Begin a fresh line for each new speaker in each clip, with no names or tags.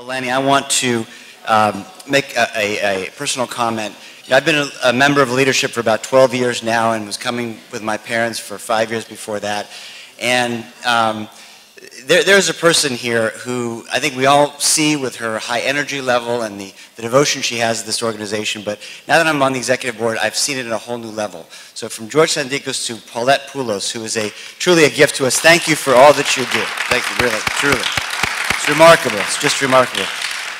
Lenny, I want to um, make a, a, a, personal comment. I've been a, a, member of leadership for about 12 years now and was coming with my parents for five years before that. And um, there, there's a person here who I think we all see with her high energy level and the, the devotion she has to this organization. But now that I'm on the executive board, I've seen it at a whole new level. So from George Sandikos to Paulette Poulos, who is a truly a gift to us, thank you for all that you do. Thank you, really, truly. It's remarkable. It's just remarkable.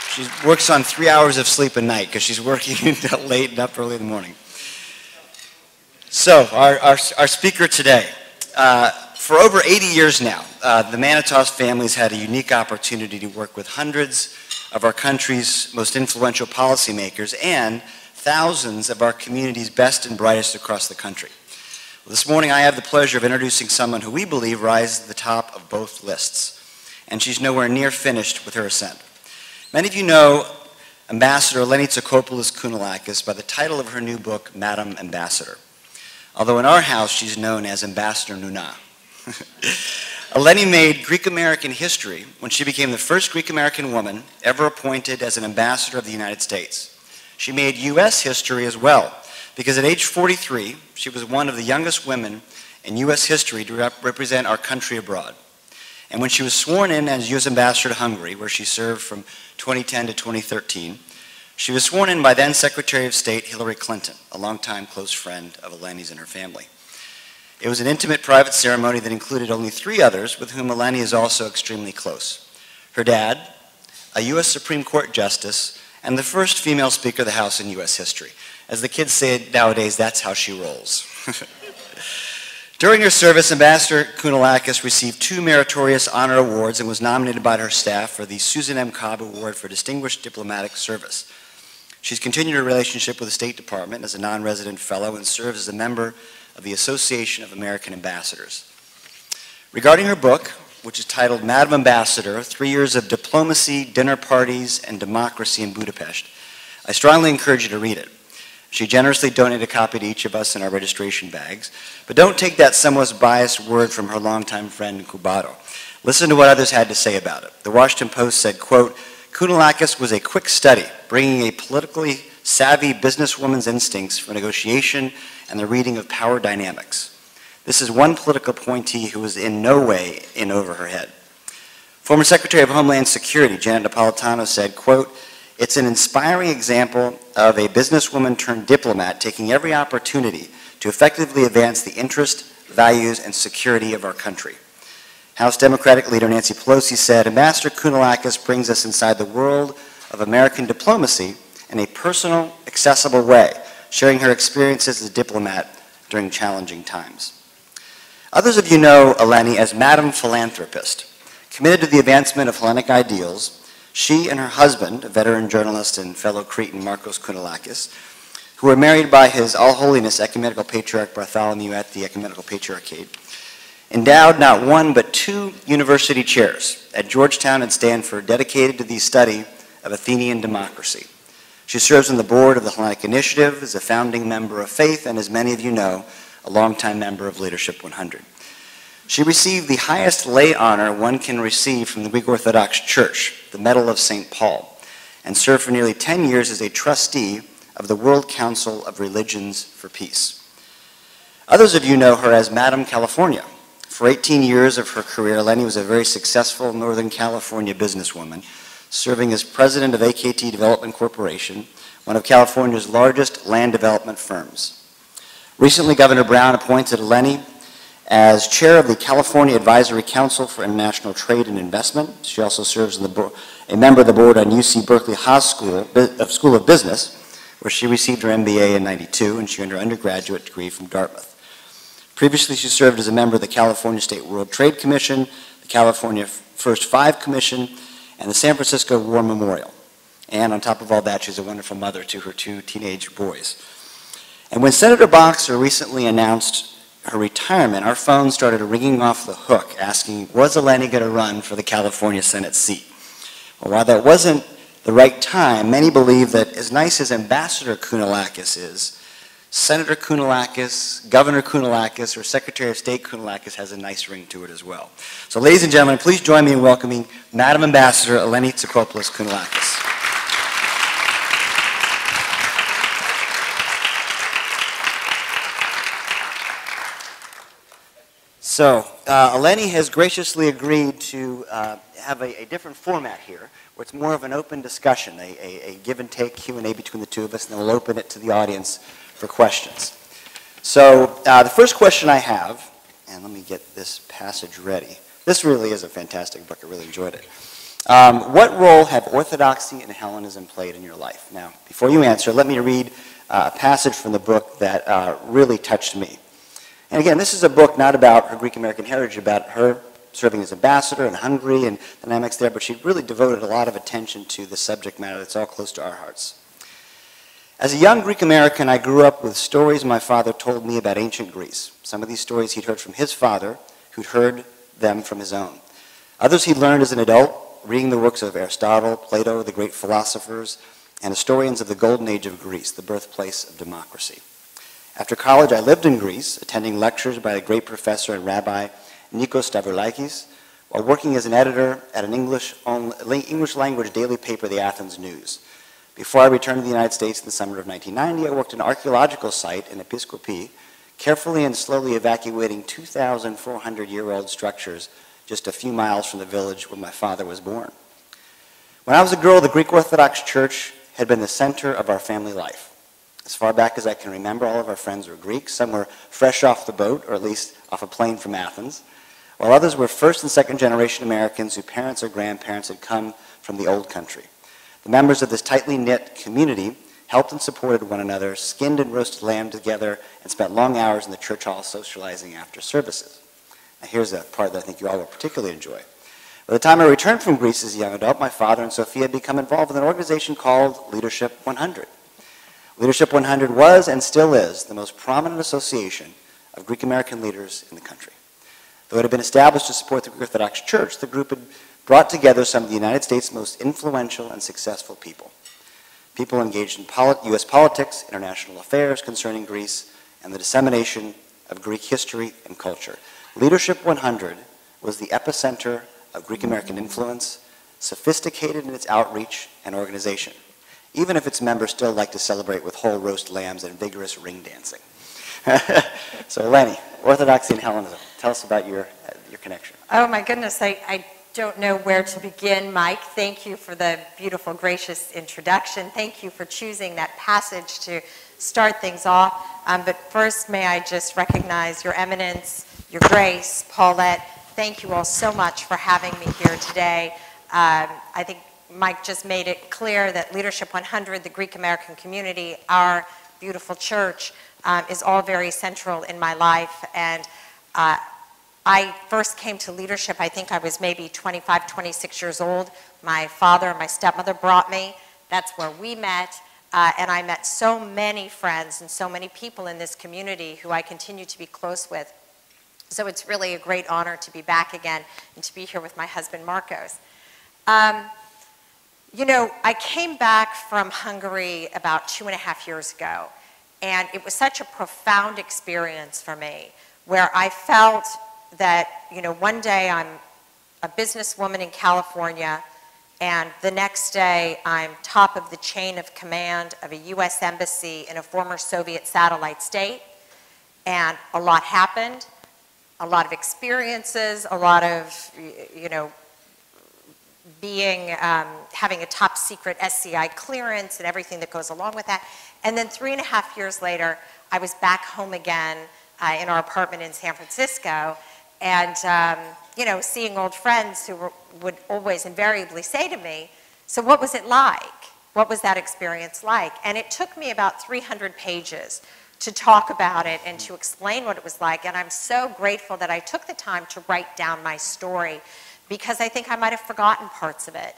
She works on three hours of sleep a night because she's working late and up early in the morning. So, our, our, our speaker today. Uh, for over 80 years now, uh, the Manatos family has had a unique opportunity to work with hundreds of our country's most influential policymakers and thousands of our community's best and brightest across the country. Well, this morning, I have the pleasure of introducing someone who we believe rises to the top of both lists and she's nowhere near finished with her ascent. Many of you know Ambassador Eleni Tsakopoulos Kounalakis by the title of her new book, Madam Ambassador. Although in our house she's known as Ambassador Nuna. Eleni made Greek American history when she became the first Greek American woman ever appointed as an ambassador of the United States. She made U.S. history as well, because at age 43, she was one of the youngest women in U.S. history to rep represent our country abroad. And when she was sworn in as U.S. Ambassador to Hungary, where she served from 2010 to 2013, she was sworn in by then Secretary of State Hillary Clinton, a longtime close friend of Eleni's and her family. It was an intimate private ceremony that included only three others with whom Eleni is also extremely close. Her dad, a U.S. Supreme Court Justice, and the first female Speaker of the House in U.S. history. As the kids say nowadays, that's how she rolls. During her service, Ambassador Kounalakis received two meritorious honor awards and was nominated by her staff for the Susan M. Cobb Award for Distinguished Diplomatic Service. She's continued her relationship with the State Department as a non-resident fellow and serves as a member of the Association of American Ambassadors. Regarding her book, which is titled Madam Ambassador, Three Years of Diplomacy, Dinner Parties, and Democracy in Budapest, I strongly encourage you to read it. She generously donated a copy to each of us in our registration bags. But don't take that somewhat biased word from her longtime friend Kubato. Listen to what others had to say about it. The Washington Post said, quote, Kounalakis was a quick study, bringing a politically savvy businesswoman's instincts for negotiation and the reading of power dynamics. This is one political appointee who was in no way in over her head. Former Secretary of Homeland Security Janet Napolitano said, quote, it's an inspiring example of a businesswoman turned diplomat taking every opportunity to effectively advance the interest, values, and security of our country. House Democratic leader Nancy Pelosi said, Ambassador Kounalakis brings us inside the world of American diplomacy in a personal, accessible way, sharing her experiences as a diplomat during challenging times. Others of you know Eleni as Madam Philanthropist, committed to the advancement of Hellenic ideals she and her husband, a veteran journalist and fellow Cretan Marcos Kounalakis, who were married by His All Holiness Ecumenical Patriarch Bartholomew at the Ecumenical Patriarchate, endowed not one but two university chairs at Georgetown and Stanford dedicated to the study of Athenian democracy. She serves on the board of the Hellenic Initiative, is a founding member of Faith, and as many of you know, a longtime member of Leadership 100. She received the highest lay honor one can receive from the Greek Orthodox Church, the Medal of St. Paul, and served for nearly 10 years as a trustee of the World Council of Religions for Peace. Others of you know her as Madam California. For 18 years of her career, Lenny was a very successful Northern California businesswoman, serving as president of AKT Development Corporation, one of California's largest land development firms. Recently, Governor Brown appointed Eleni as chair of the California Advisory Council for International Trade and Investment. She also serves a member of the board on UC Berkeley Haas School, School of Business, where she received her MBA in 92 and she earned her undergraduate degree from Dartmouth. Previously, she served as a member of the California State World Trade Commission, the California First Five Commission, and the San Francisco War Memorial. And on top of all that, she's a wonderful mother to her two teenage boys. And when Senator Boxer recently announced her retirement, our phone started ringing off the hook asking, was Eleni going to run for the California Senate seat? Well, while that wasn't the right time, many believe that as nice as Ambassador Kounalakis is, Senator Kounalakis, Governor Kounalakis, or Secretary of State Kounalakis has a nice ring to it as well. So ladies and gentlemen, please join me in welcoming Madam Ambassador Eleni Tsakopoulos Kounalakis. So, uh, Eleni has graciously agreed to uh, have a, a, different format here, where it's more of an open discussion, a, a, a give and take Q&A between the two of us, and then we'll open it to the audience for questions. So uh, the first question I have, and let me get this passage ready. This really is a fantastic book. I really enjoyed it. Um, what role have orthodoxy and Hellenism played in your life? Now, before you answer, let me read uh, a passage from the book that uh, really touched me. And again, this is a book not about her Greek American heritage, about her serving as ambassador in Hungary and dynamics there, but she really devoted a lot of attention to the subject matter that's all close to our hearts. As a young Greek American, I grew up with stories my father told me about ancient Greece. Some of these stories he'd heard from his father, who'd heard them from his own. Others he'd learned as an adult, reading the works of Aristotle, Plato, the great philosophers, and historians of the golden age of Greece, the birthplace of democracy. After college, I lived in Greece, attending lectures by the great professor and rabbi Nikos Stavroulakis, while working as an editor at an English, English language daily paper, the Athens News. Before I returned to the United States in the summer of 1990, I worked an archaeological site in Episkopi, carefully and slowly evacuating 2,400 year old structures just a few miles from the village where my father was born. When I was a girl, the Greek Orthodox Church had been the center of our family life. As far back as I can remember, all of our friends were Greek. Some were fresh off the boat, or at least off a plane from Athens, while others were first and second generation Americans whose parents or grandparents had come from the old country. The members of this tightly knit community helped and supported one another, skinned and roasted lamb together, and spent long hours in the church hall socializing after services. Now, here's a part that I think you all will particularly enjoy. By the time I returned from Greece as a young adult, my father and Sophia had become involved with an organization called Leadership 100. Leadership 100 was and still is the most prominent association of Greek American leaders in the country. Though it had been established to support the Greek Orthodox Church, the group had brought together some of the United States' most influential and successful people. People engaged in polit U.S. politics, international affairs concerning Greece, and the dissemination of Greek history and culture. Leadership 100 was the epicenter of Greek American influence, sophisticated in its outreach and organization, even if its members still like to celebrate with whole roast lambs and vigorous ring dancing. so, Lenny, Orthodoxy and Hellenism, tell us about your, your connection.
Oh, my goodness. I, I don't know where to begin, Mike. Thank you for the beautiful, gracious introduction. Thank you for choosing that passage to start things off. Um, but first, may I just recognize Your Eminence, Your Grace, Paulette. Thank you all so much for having me here today. Um, I think Mike just made it clear that Leadership 100, the Greek American community, our beautiful church, um, is all very central in my life. And uh, I first came to leadership, I think I was maybe 25, 26 years old. My father and my stepmother brought me. That's where we met. Uh, and I met so many friends and so many people in this community who I continue to be close with. So it's really a great honor to be back again and to be here with my husband, Marcos. Um, you know, I came back from Hungary about two and a half years ago, and it was such a profound experience for me where I felt that, you know, one day I'm a businesswoman in California, and the next day I'm top of the chain of command of a U.S. embassy in a former Soviet satellite state, and a lot happened, a lot of experiences, a lot of, you know, being, um, having a top secret SCI clearance and everything that goes along with that. And then three and a half years later, I was back home again uh, in our apartment in San Francisco, and um, you know, seeing old friends who were, would always invariably say to me, "So what was it like? What was that experience like?" And it took me about 300 pages to talk about it and to explain what it was like. And I'm so grateful that I took the time to write down my story because I think I might have forgotten parts of it.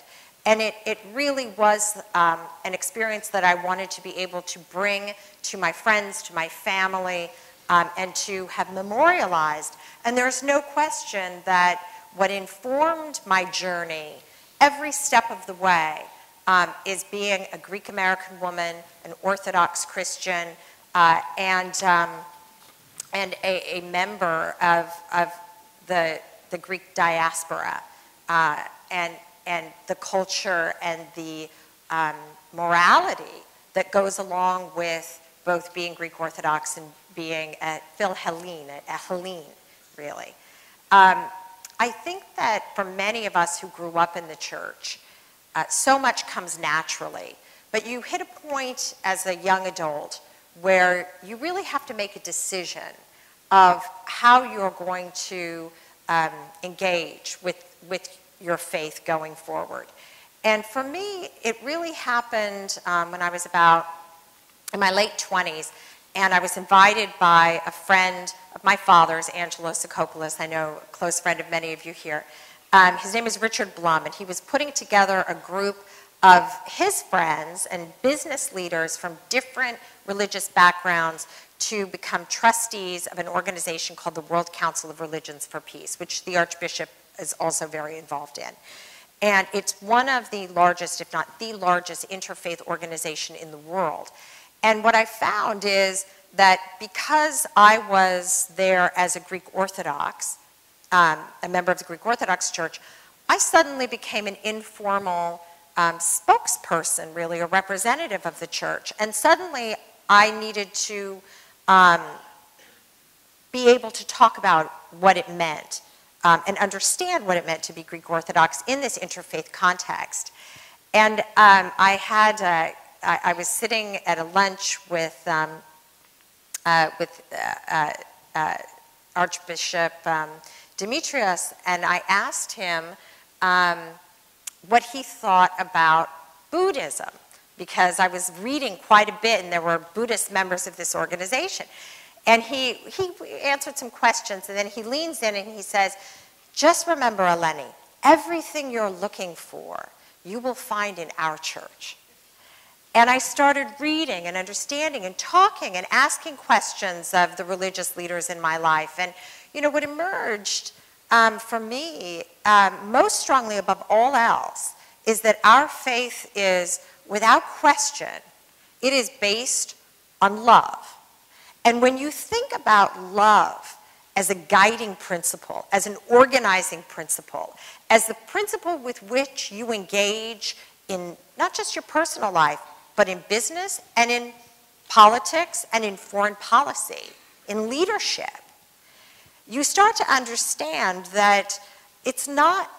And it, it really was um, an experience that I wanted to be able to bring to my friends, to my family, um, and to have memorialized. And there's no question that what informed my journey every step of the way um, is being a Greek American woman, an Orthodox Christian, uh, and, um, and a, a member of, of the, the Greek diaspora. Uh, and, and the culture and the um, morality that goes along with both being Greek Orthodox and being a Philhellene, a, a Hellene, really. Um, I think that for many of us who grew up in the church, uh, so much comes naturally. But you hit a point as a young adult where you really have to make a decision of how you're going to um, engage with, with your faith going forward. And for me, it really happened um, when I was about in my late 20s, and I was invited by a friend of my father's, Angelo Tsakopoulos, I know a close friend of many of you here. Um, his name is Richard Blum, and he was putting together a group of his friends and business leaders from different religious backgrounds to become trustees of an organization called the World Council of Religions for Peace, which the Archbishop is also very involved in. And it's one of the largest, if not the largest, interfaith organization in the world. And what I found is that because I was there as a Greek Orthodox, um, a member of the Greek Orthodox Church, I suddenly became an informal um, spokesperson, really, a representative of the church. And suddenly I needed to um, be able to talk about what it meant um, and understand what it meant to be Greek Orthodox in this interfaith context. And um, I had, uh, was sitting at a lunch with, um, uh, with uh, uh, uh Archbishop um, Demetrios, and I asked him um, what he thought about Buddhism because I was reading quite a bit and there were Buddhist members of this organization. And he, he answered some questions, and then he leans in and he says, Just remember, Eleni, everything you're looking for, you will find in our church. And I started reading and understanding and talking and asking questions of the religious leaders in my life. And, you know, what emerged um, for me um, most strongly above all else is that our faith is, without question, it is based on love. And when you think about love as a guiding principle, as an organizing principle, as the principle with which you engage in not just your personal life, but in business and in politics and in foreign policy, in leadership, you start to understand that it's not,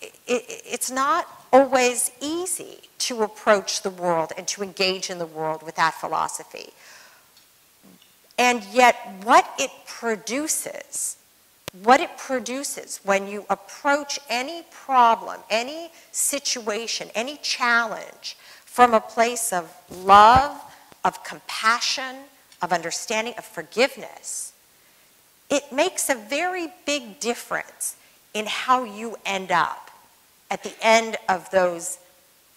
it, it's not always easy to approach the world and to engage in the world with that philosophy. And yet, what it produces, what it produces when you approach any problem, any situation, any challenge from a place of love, of compassion, of understanding, of forgiveness, it makes a very big difference in how you end up at the end of those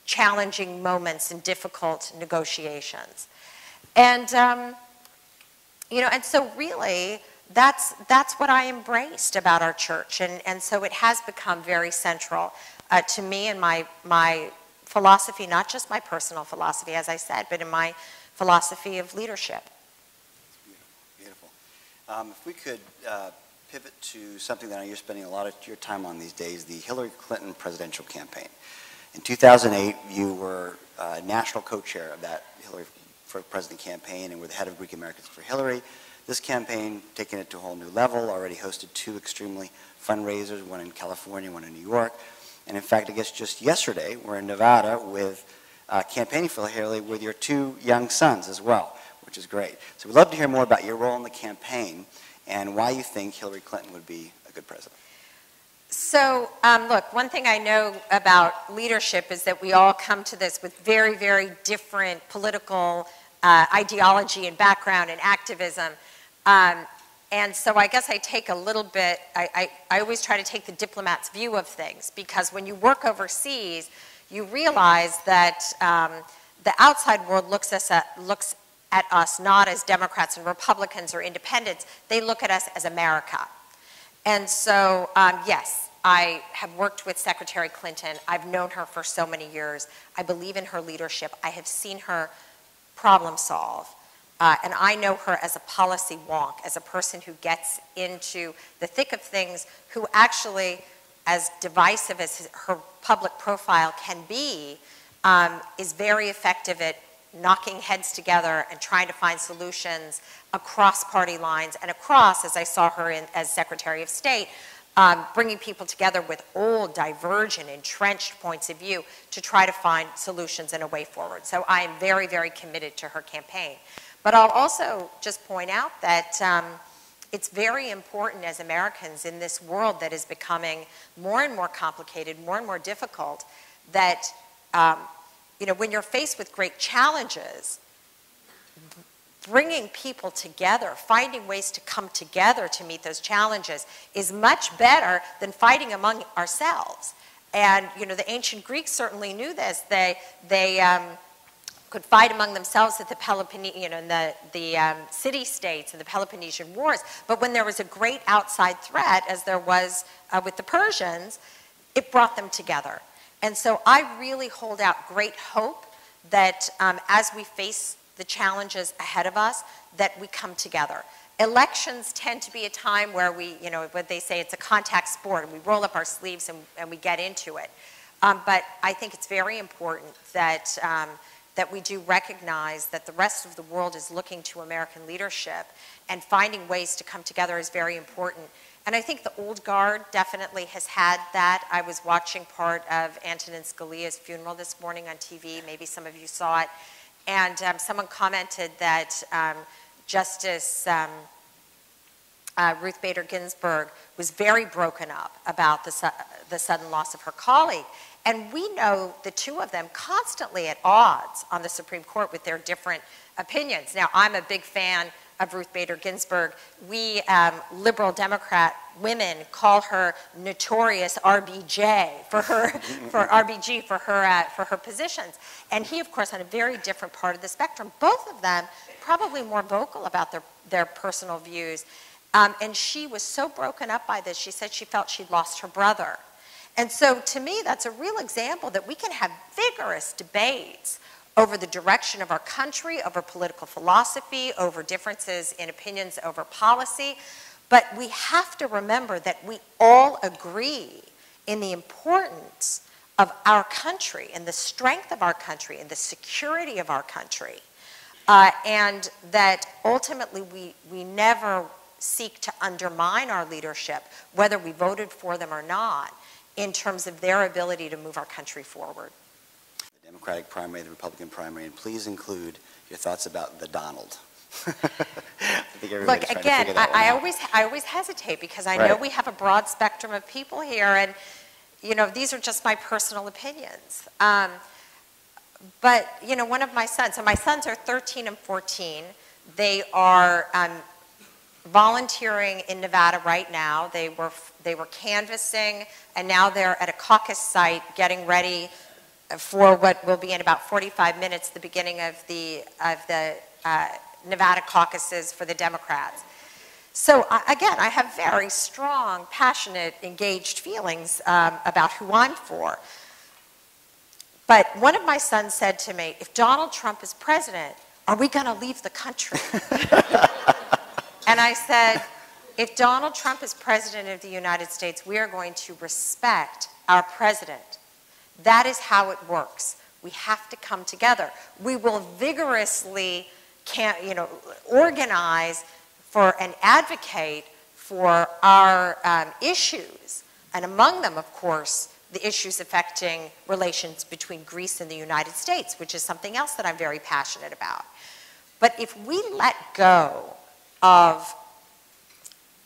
challenging moments and difficult negotiations. And um, you know, and so really, that's, that's what I embraced about our church. And, and so it has become very central uh, to me and my, my philosophy, not just my personal philosophy, as I said, but in my philosophy of leadership.
Beautiful. beautiful. Um, if we could uh, pivot to something that you're spending a lot of your time on these days, the Hillary Clinton presidential campaign. In 2008, you were uh, national co-chair of that Hillary for president campaign and we're the head of Greek Americans for Hillary. This campaign, taking it to a whole new level, already hosted two extremely fundraisers, one in California, one in New York. And in fact, I guess just yesterday, we're in Nevada with uh, campaigning for Hillary with your two young sons as well, which is great. So we'd love to hear more about your role in the campaign and why you think Hillary Clinton would be a good president.
So, um, look, one thing I know about leadership is that we all come to this with very, very different political uh, ideology and background and activism. Um, and so I guess I take a little bit, I, I, I, always try to take the diplomat's view of things because when you work overseas, you realize that um, the outside world looks, us at, looks at us not as Democrats and Republicans or independents, they look at us as America. And so, um, yes, I have worked with Secretary Clinton. I've known her for so many years. I believe in her leadership. I have seen her problem solve. Uh, and I know her as a policy wonk, as a person who gets into the thick of things, who actually, as divisive as her public profile can be, um, is very effective at knocking heads together and trying to find solutions across party lines and across, as I saw her in, as Secretary of State, um, bringing people together with old, divergent, entrenched points of view to try to find solutions and a way forward. So I am very, very committed to her campaign. But I'll also just point out that um, it's very important as Americans in this world that is becoming more and more complicated, more and more difficult, that um, you know, when you're faced with great challenges, bringing people together, finding ways to come together to meet those challenges is much better than fighting among ourselves. And, you know, the ancient Greeks certainly knew this. They, they um, could fight among themselves at the Peloponnesian, you know, in the, the um, city-states and the Peloponnesian Wars. But when there was a great outside threat, as there was uh, with the Persians, it brought them together. And so I really hold out great hope that um, as we face the challenges ahead of us, that we come together. Elections tend to be a time where we, you know, what they say it's a contact sport, and we roll up our sleeves and, and we get into it. Um, but I think it's very important that, um, that we do recognize that the rest of the world is looking to American leadership, and finding ways to come together is very important. And I think the old guard definitely has had that. I was watching part of Antonin Scalia's funeral this morning on TV. Maybe some of you saw it. And um, someone commented that um, Justice um, uh, Ruth Bader Ginsburg was very broken up about the, su the sudden loss of her colleague. And we know the two of them constantly at odds on the Supreme Court with their different opinions. Now, I'm a big fan of Ruth Bader Ginsburg, we um, liberal Democrat women call her notorious RBJ for her, for RBG for her, uh, for her positions. And he, of course, on a very different part of the spectrum. Both of them probably more vocal about their, their personal views. Um, and she was so broken up by this, she said she felt she'd lost her brother. And so to me, that's a real example that we can have vigorous debates over the direction of our country, over political philosophy, over differences in opinions over policy. But we have to remember that we all agree in the importance of our country and the strength of our country and the security of our country. Uh, and that ultimately we, we never seek to undermine our leadership, whether we voted for them or not, in terms of their ability to move our country forward.
Democratic primary, the Republican primary, and please include your thoughts about the Donald.
Look, again, I, I always, I always hesitate because I right. know we have a broad spectrum of people here, and you know, these are just my personal opinions. Um, but you know, one of my sons, so my sons are 13 and 14. They are um, volunteering in Nevada right now. They were, they were canvassing, and now they're at a caucus site getting ready for what will be in about 45 minutes, the beginning of the, of the uh, Nevada caucuses for the Democrats. So uh, again, I have very strong, passionate, engaged feelings um, about who I'm for. But one of my sons said to me, if Donald Trump is president, are we going to leave the country? and I said, if Donald Trump is president of the United States, we are going to respect our president that is how it works. We have to come together. We will vigorously can, you know, organize for and advocate for our um, issues. And among them, of course, the issues affecting relations between Greece and the United States, which is something else that I'm very passionate about. But if we let go of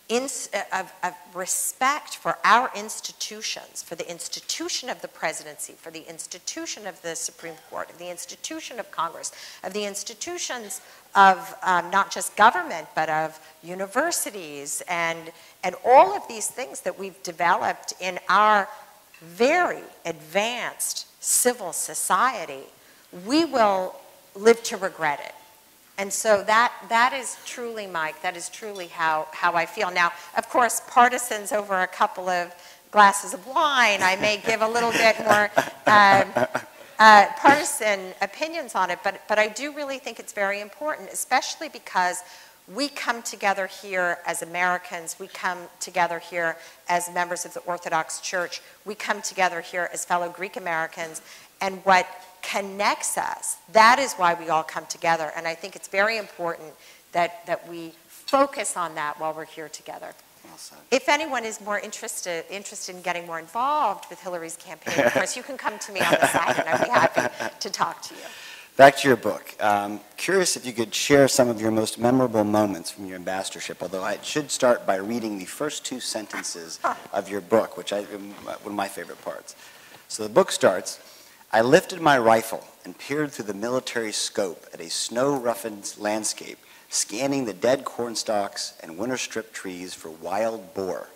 in, of, of, respect for our institutions, for the institution of the presidency, for the institution of the Supreme Court, of the institution of Congress, of the institutions of um, not just government, but of universities and, and all of these things that we've developed in our very advanced civil society, we will live to regret it. And so that, that is truly, Mike, that is truly how, how I feel. Now, of course, partisans over a couple of glasses of wine, I may give a little bit more um, uh, partisan opinions on it, but, but I do really think it's very important, especially because we come together here as Americans, we come together here as members of the Orthodox Church, we come together here as fellow Greek Americans, and what connects us, that is why we all come together. And I think it's very important that, that we focus on that while we're here together. If anyone is more interested, interested in getting more involved with Hillary's campaign, of course, you can come to me on the side and I'd be happy to talk to you.
Back to your book. Um, curious if you could share some of your most memorable moments from your ambassadorship, although I should start by reading the first two sentences of your book, which I, one of my favorite parts. So the book starts, I lifted my rifle and peered through the military scope at a snow-roughened landscape, scanning the dead cornstalks and winter-stripped trees for wild boar.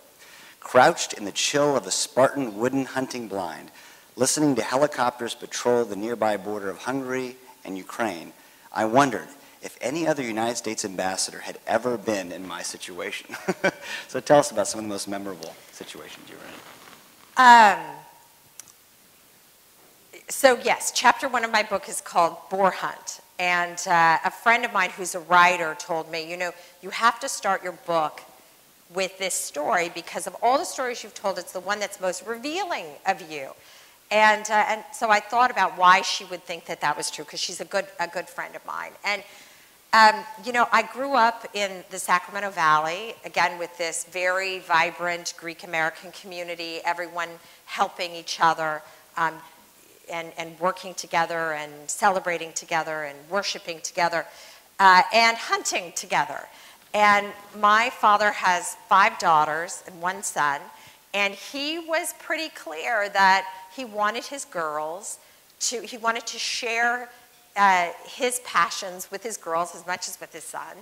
Crouched in the chill of a Spartan wooden hunting blind, listening to helicopters patrol the nearby border of Hungary and Ukraine, I wondered if any other United States ambassador had ever been in my situation. so tell us about some of the most memorable situations you were in.
Um, so yes, chapter one of my book is called Boar Hunt. And uh, a friend of mine who's a writer told me, you know, you have to start your book with this story because of all the stories you've told, it's the one that's most revealing of you. And, uh, and so I thought about why she would think that that was true, because she's a good, a good friend of mine. And, um, you know, I grew up in the Sacramento Valley, again, with this very vibrant Greek American community, everyone helping each other. Um, and, and, working together and celebrating together and worshiping together uh, and hunting together. And my father has five daughters and one son, and he was pretty clear that he wanted his girls to, he wanted to share uh, his passions with his girls as much as with his son.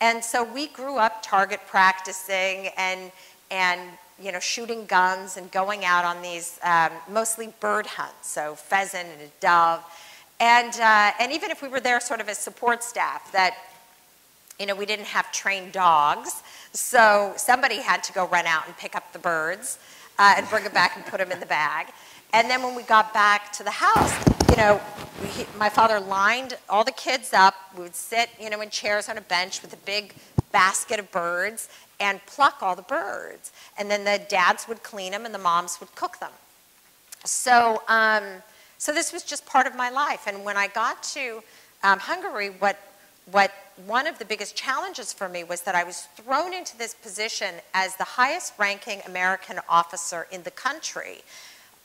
And so we grew up target practicing and, and you know, shooting guns and going out on these um, mostly bird hunts, so pheasant and a dove. And, uh, and even if we were there sort of as support staff, that, you know, we didn't have trained dogs, so somebody had to go run out and pick up the birds uh, and bring them back and put them in the bag. And then when we got back to the house, you know, we, my father lined all the kids up. We would sit, you know, in chairs on a bench with a big basket of birds and pluck all the birds. And then the dads would clean them and the moms would cook them. So, um, so this was just part of my life. And when I got to um, Hungary, what, what one of the biggest challenges for me was that I was thrown into this position as the highest ranking American officer in the country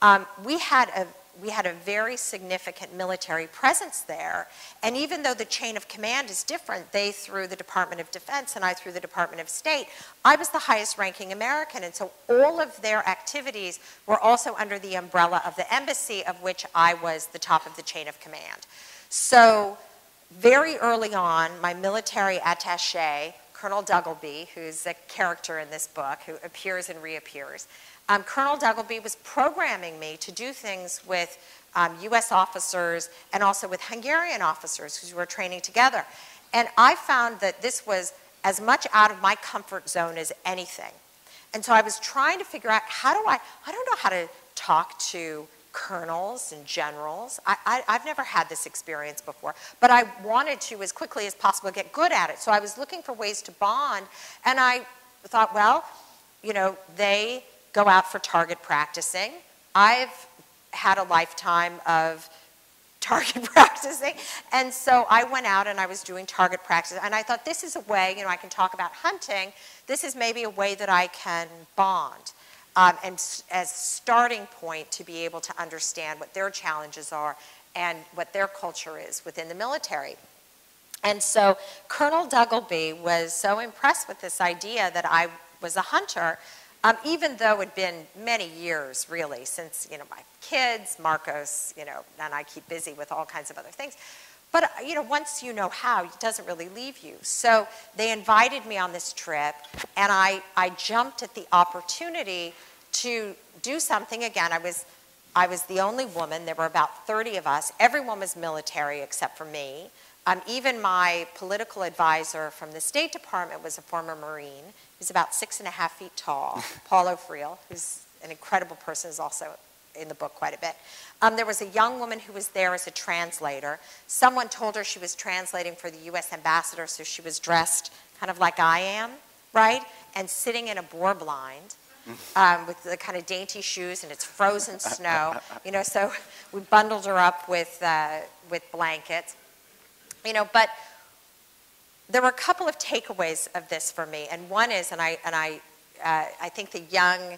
um, we, had a, we had a very significant military presence there. And even though the chain of command is different, they through the Department of Defense and I through the Department of State, I was the highest ranking American. And so all of their activities were also under the umbrella of the embassy, of which I was the top of the chain of command. So very early on, my military attache, Colonel Duggleby, who's a character in this book, who appears and reappears, um, Colonel Duggleby was programming me to do things with um, U.S. officers and also with Hungarian officers who were training together. And I found that this was as much out of my comfort zone as anything. And so I was trying to figure out how do I, I don't know how to talk to colonels and generals. I, have never had this experience before, but I wanted to, as quickly as possible, get good at it. So I was looking for ways to bond, and I thought, well, you know, they go out for target practicing. I've had a lifetime of target practicing. And so I went out and I was doing target practice. And I thought, this is a way, you know, I can talk about hunting. This is maybe a way that I can bond. Um, and as starting point to be able to understand what their challenges are and what their culture is within the military. And so Colonel Duggleby was so impressed with this idea that I was a hunter um, even though it'd been many years, really, since, you know, my kids, Marcos, you know, and I keep busy with all kinds of other things. But, uh, you know, once you know how, it doesn't really leave you. So they invited me on this trip, and I, I jumped at the opportunity to do something. Again, I was, I was the only woman. There were about 30 of us. Everyone was military except for me. Um, even my political advisor from the State Department was a former Marine. He's about six and a half feet tall. Paul O'Friel, who's an incredible person, is also in the book quite a bit. Um, there was a young woman who was there as a translator. Someone told her she was translating for the U.S. ambassador, so she was dressed kind of like I am, right? And sitting in a boar blind. Um, with the kind of dainty shoes and it's frozen snow, you know. So we bundled her up with uh, with blankets, you know. But there were a couple of takeaways of this for me, and one is, and I and I, uh, I think the young,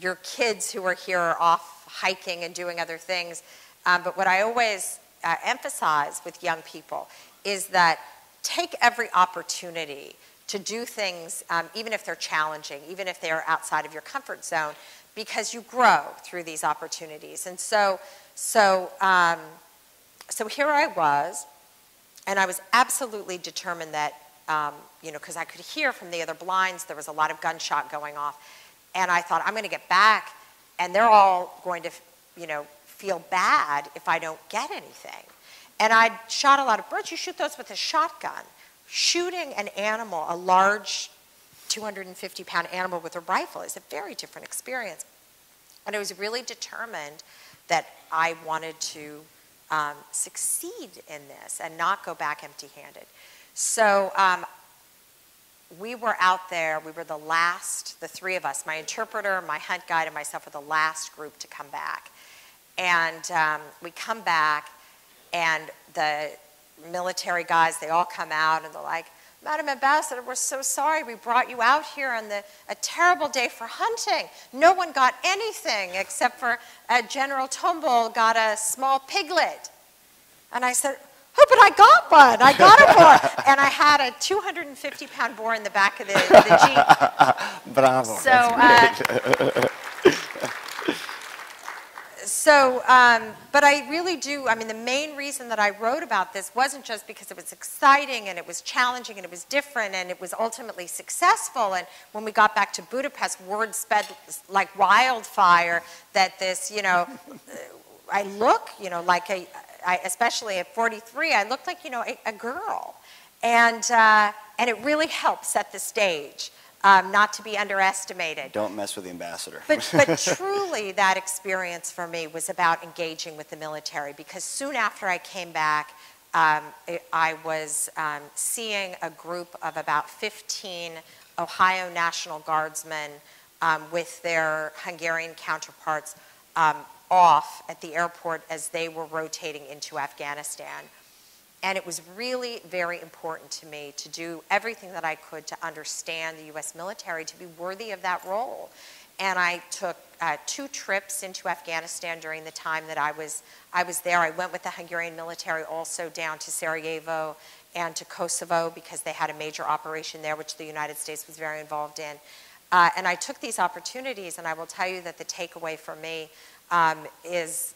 your kids who are here are off hiking and doing other things, um, but what I always uh, emphasize with young people is that take every opportunity to do things, um, even if they're challenging, even if they're outside of your comfort zone, because you grow through these opportunities. And so, so, um, so here I was and I was absolutely determined that, um, you know, because I could hear from the other blinds there was a lot of gunshot going off. And I thought, I'm going to get back, and they're all going to, you know, feel bad if I don't get anything. And I'd shot a lot of birds. You shoot those with a shotgun. Shooting an animal, a large 250 pound animal with a rifle, is a very different experience. And I was really determined that I wanted to um, succeed in this and not go back empty handed. So um, we were out there, we were the last, the three of us, my interpreter, my hunt guide, and myself were the last group to come back. And um, we come back, and the military guys, they all come out and they're like, Madam Ambassador, we're so sorry we brought you out here on the, a terrible day for hunting. No one got anything except for uh, General Tomball got a small piglet. And I said, oh, but I got one. I got a boar. and I had a 250 pound boar in the back of the, the
Jeep. Bravo.
So, uh, so, um, but I really do, I mean, the main reason that I wrote about this wasn't just because it was exciting and it was challenging and it was different and it was ultimately successful. And when we got back to Budapest, word sped like wildfire that this, you know, I look, you know, like a, I, especially at 43, I looked like, you know, a, a girl. And, uh, and it really helped set the stage um, not to be underestimated.
Don't mess with the ambassador.
but, but truly, that experience for me was about engaging with the military because soon after I came back, um, I was um, seeing a group of about 15 Ohio National Guardsmen um, with their Hungarian counterparts um, off at the airport as they were rotating into Afghanistan. And it was really very important to me to do everything that I could to understand the US military to be worthy of that role. And I took uh, two trips into Afghanistan during the time that I was, I was there. I went with the Hungarian military also down to Sarajevo and to Kosovo because they had a major operation there, which the United States was very involved in. Uh, and I took these opportunities, and I will tell you that the takeaway for me um, is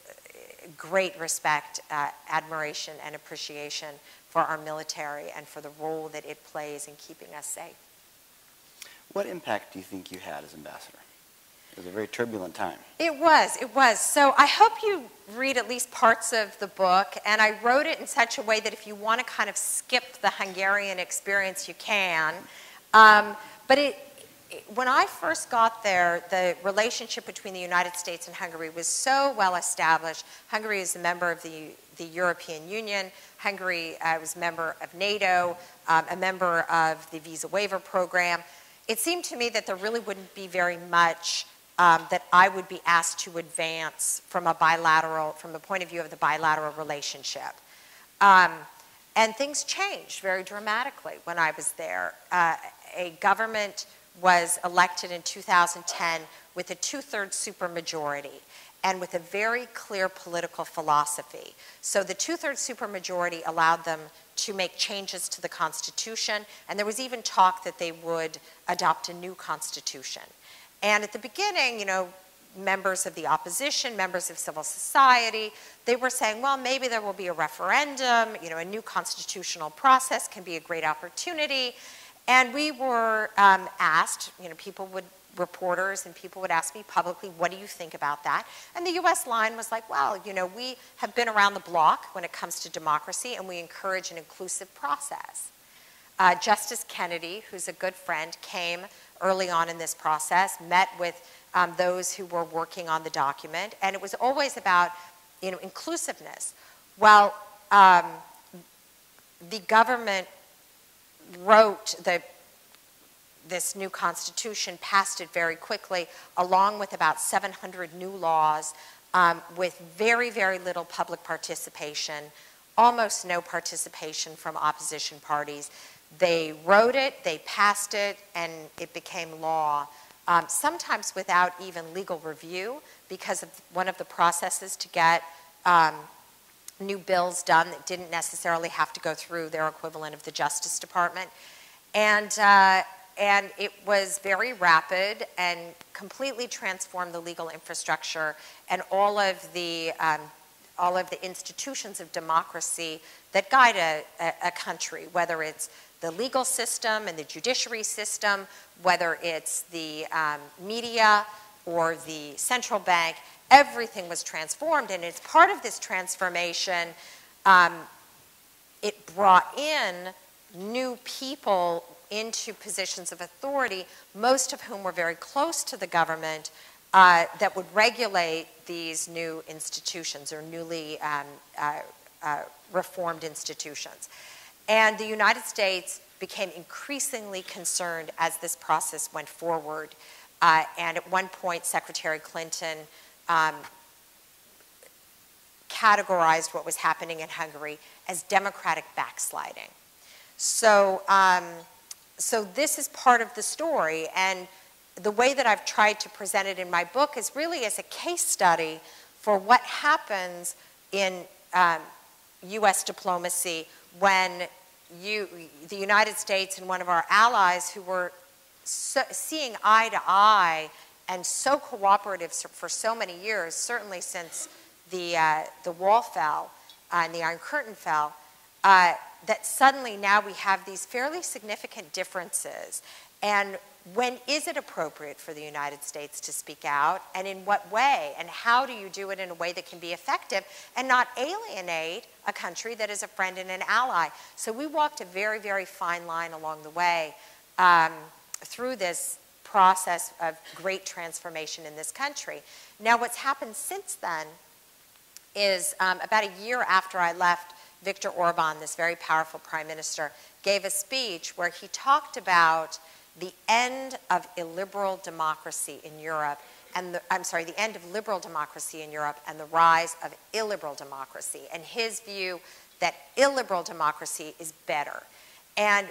great respect, uh, admiration, and appreciation for our military and for the role that it plays in keeping us safe.
What impact do you think you had as ambassador? It was a very turbulent time.
It was, it was. So I hope you read at least parts of the book, and I wrote it in such a way that if you want to kind of skip the Hungarian experience, you can. Um, but it, when I first got there, the relationship between the United States and Hungary was so well established. Hungary is a member of the, the European Union. Hungary uh, was a member of NATO, um, a member of the visa waiver program. It seemed to me that there really wouldn't be very much um, that I would be asked to advance from a bilateral, from the point of view of the bilateral relationship. Um, and things changed very dramatically when I was there. Uh, a government was elected in 2010 with a two-thirds supermajority and with a very clear political philosophy. So the two-thirds supermajority allowed them to make changes to the Constitution, and there was even talk that they would adopt a new Constitution. And at the beginning, you know, members of the opposition, members of civil society, they were saying, well, maybe there will be a referendum, you know, a new constitutional process can be a great opportunity. And we were um, asked, you know, people would, reporters and people would ask me publicly, what do you think about that? And the US line was like, well, you know, we have been around the block when it comes to democracy and we encourage an inclusive process. Uh, Justice Kennedy, who's a good friend, came early on in this process, met with um, those who were working on the document, and it was always about you know, inclusiveness. Well, um, the government wrote the, this new constitution, passed it very quickly, along with about 700 new laws, um, with very, very little public participation, almost no participation from opposition parties. They wrote it, they passed it, and it became law, um, sometimes without even legal review, because of one of the processes to get um, new bills done that didn't necessarily have to go through their equivalent of the Justice Department. And, uh, and it was very rapid and completely transformed the legal infrastructure and all of the, um, all of the institutions of democracy that guide a, a, country, whether it's the legal system and the judiciary system, whether it's the um, media or the central bank, everything was transformed. And as part of this transformation, um, it brought in new people into positions of authority, most of whom were very close to the government, uh, that would regulate these new institutions or newly um, uh, uh, reformed institutions. And the United States became increasingly concerned as this process went forward. Uh, and at one point, Secretary Clinton um, categorized what was happening in Hungary as democratic backsliding. So, um, so this is part of the story, and the way that I've tried to present it in my book is really as a case study for what happens in um, U.S. diplomacy when you, the United States and one of our allies who were so, seeing eye to eye and so cooperative for so many years, certainly since the, uh, the wall fell uh, and the Iron Curtain fell, uh, that suddenly now we have these fairly significant differences. And when is it appropriate for the United States to speak out, and in what way, and how do you do it in a way that can be effective and not alienate a country that is a friend and an ally? So we walked a very, very fine line along the way um, through this process of great transformation in this country. Now, what's happened since then is um, about a year after I left, Viktor Orban, this very powerful prime minister, gave a speech where he talked about the end of illiberal democracy in Europe and the, I'm sorry, the end of liberal democracy in Europe and the rise of illiberal democracy, and his view that illiberal democracy is better. And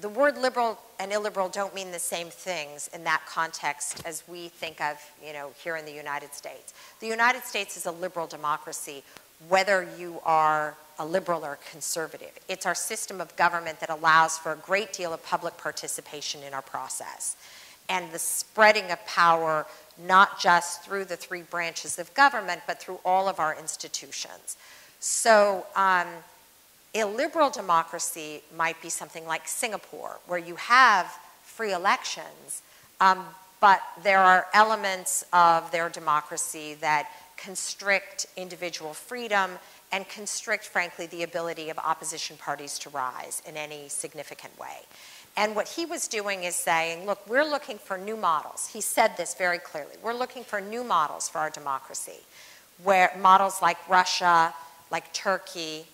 the word liberal and illiberal don't mean the same things in that context as we think of, you know, here in the United States. The United States is a liberal democracy, whether you are a liberal or conservative. It's our system of government that allows for a great deal of public participation in our process. And the spreading of power, not just through the three branches of government, but through all of our institutions. So, um, illiberal democracy might be something like Singapore, where you have free elections, um, but there are elements of their democracy that constrict individual freedom and constrict, frankly, the ability of opposition parties to rise in any significant way. And what he was doing is saying, look, we're looking for new models. He said this very clearly. We're looking for new models for our democracy, where models like Russia, like Turkey,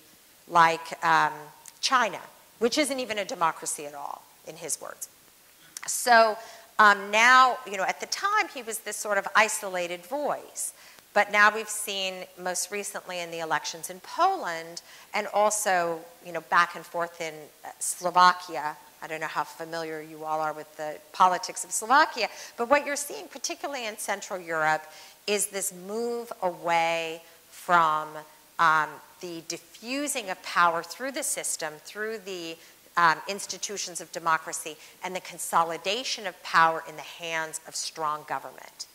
like um, China, which isn't even a democracy at all, in his words. So um, now, you know, at the time, he was this sort of isolated voice. But now we've seen most recently in the elections in Poland and also, you know, back and forth in uh, Slovakia. I don't know how familiar you all are with the politics of Slovakia, but what you're seeing, particularly in Central Europe, is this move away from um, the diffusing of power through the system, through the um, institutions of democracy, and the consolidation of power in the hands of strong government.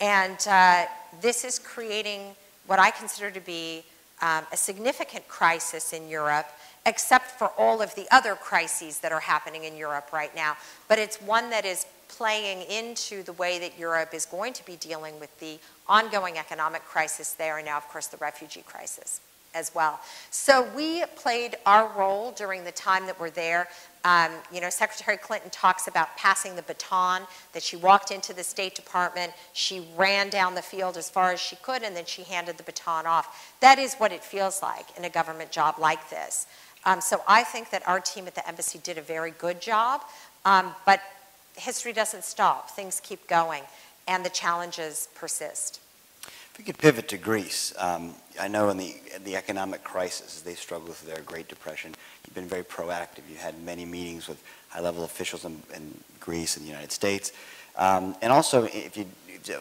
And uh, this is creating what I consider to be um, a significant crisis in Europe, except for all of the other crises that are happening in Europe right now. But it's one that is playing into the way that Europe is going to be dealing with the ongoing economic crisis there, and now, of course, the refugee crisis. as well. So we played our role during the time that we're there. Um, you know, Secretary Clinton talks about passing the baton, that she walked into the State Department, she ran down the field as far as she could, and then she handed the baton off. That is what it feels like in a government job like this. Um, so I think that our team at the embassy did a very good job, um, but history doesn't stop. Things keep going, and the challenges persist.
If we could pivot to Greece, um, I know in the, the economic crisis, they struggled with their Great Depression, you've been very proactive. You had many meetings with high-level officials in, in, Greece and the United States. Um, and also, if you,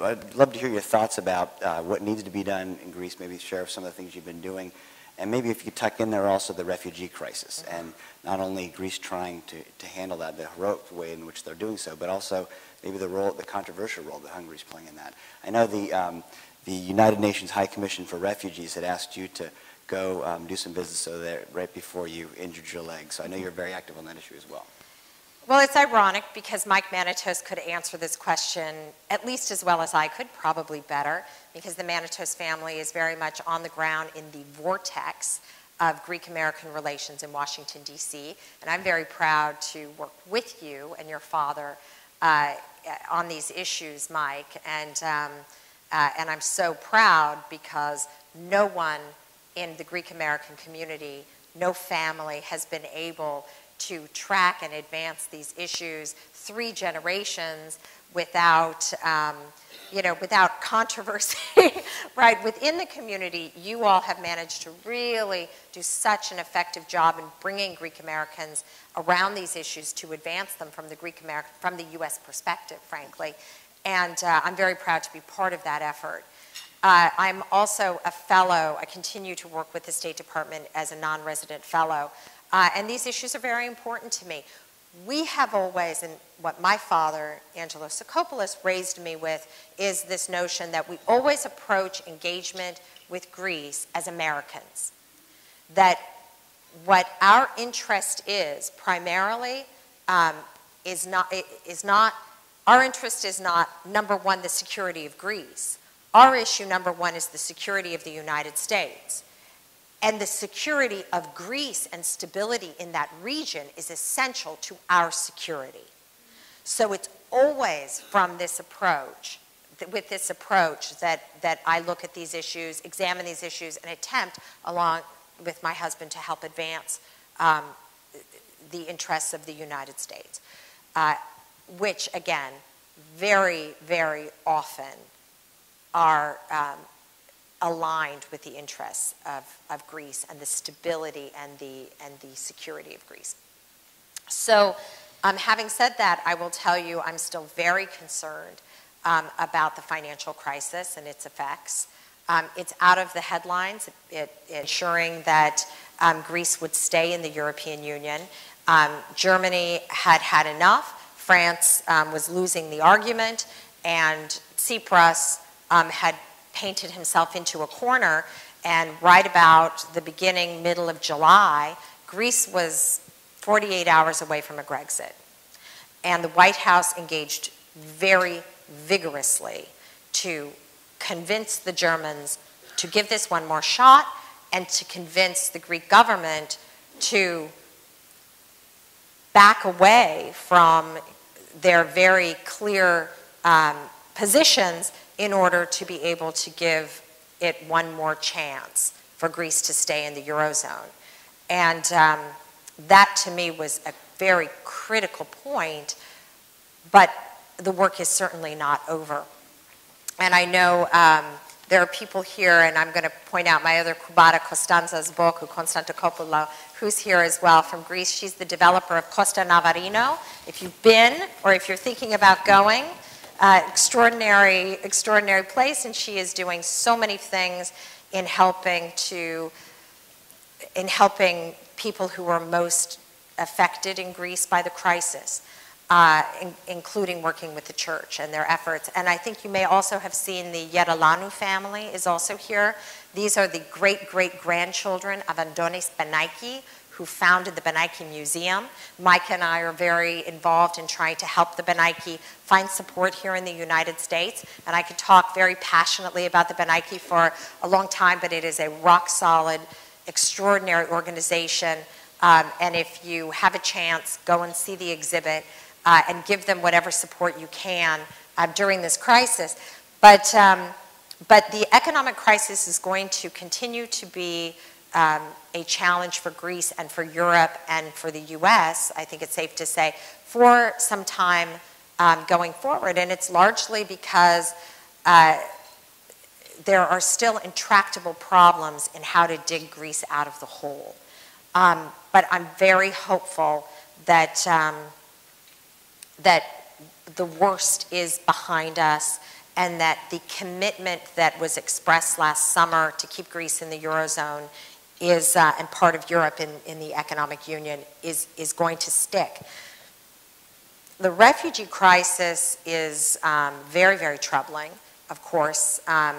I'd love to hear your thoughts about uh, what needs to be done in Greece, maybe share some of the things you've been doing, and maybe if you tuck in there also the refugee crisis, mm-hmm. and not only Greece trying to, to handle that, the heroic way in which they're doing so, but also maybe the role, the controversial role that Hungary's playing in that. I know the, um, the United Nations High Commission for Refugees had asked you to go um, do some business over there right before you injured your leg. So I know you're very active on that issue as well.
Well, it's ironic because Mike Manatos could answer this question at least as well as I could, probably better, because the Manatos family is very much on the ground in the vortex of Greek American relations in Washington, D.C. And I'm very proud to work with you and your father uh, on these issues, Mike. And um, uh, and I'm so proud because no one in the Greek American community, no family has been able to track and advance these issues three generations without, um, you know, without controversy, right? Within the community, you all have managed to really do such an effective job in bringing Greek Americans around these issues to advance them from the Greek American, from the U.S. perspective, frankly and uh, I'm very proud to be part of that effort. Uh, I'm also a fellow. I continue to work with the State Department as a non-resident fellow, uh, and these issues are very important to me. We have always, and what my father, Angelo Tsakopoulos, raised me with, is this notion that we always approach engagement with Greece as Americans. That what our interest is primarily um, is not, is not our interest is not, number one, the security of Greece. Our issue, number one, is the security of the United States. And the security of Greece and stability in that region is essential to our security. So it's always from this approach, with this approach, that, that I look at these issues, examine these issues, and attempt, along with my husband, to help advance um, the interests of the United States. Uh, which again, very, very often are um, aligned with the interests of, of Greece and the stability and the, and the security of Greece. So um, having said that, I will tell you I'm still very concerned um, about the financial crisis and its effects. Um, it's out of the headlines, it, it, ensuring that um, Greece would stay in the European Union. Um, Germany had had enough. France um, was losing the argument, and Tsipras had painted himself into a corner. And right about the beginning, middle of July, Greece was 48 hours away from a Grexit. And the White House engaged very vigorously to convince the Germans to give this one more shot and to convince the Greek government to back away from their very clear um, positions in order to be able to give it one more chance for Greece to stay in the Eurozone. And um, that to me was a very critical point, but the work is certainly not over. And I know um, there are people here, and I'm going to point out my other Kubata Costanza Zboku, Konstantopoulos, who's here as well from Greece. She's the developer of Costa Navarino. If you've been or if you're thinking about going, uh, extraordinary, extraordinary place, and she is doing so many things in helping to, in helping people who are most affected in Greece by the crisis uh, in, including working with the church and their efforts. And I think you may also have seen the Yeralanu family is also here. These are the great-great-grandchildren of Andonis Benaki, who founded the Benaki Museum. Mike and I are very involved in trying to help the Benaki find support here in the United States. And I could talk very passionately about the Benaki for a long time, but it is a rock solid, extraordinary organization. Um, and if you have a chance, go and see the exhibit uh, and give them whatever support you can uh, during this crisis. But, um, but the economic crisis is going to continue to be um, a challenge for Greece and for Europe and for the US, I think it's safe to say, for some time um, going forward. And it's largely because uh, there are still intractable problems in how to dig Greece out of the hole. Um, but I'm very hopeful that, um, that the worst is behind us and that the commitment that was expressed last summer to keep Greece in the Eurozone is, uh, and part of Europe in, in the economic union is, is going to stick. The refugee crisis is um, very, very troubling, of course, um,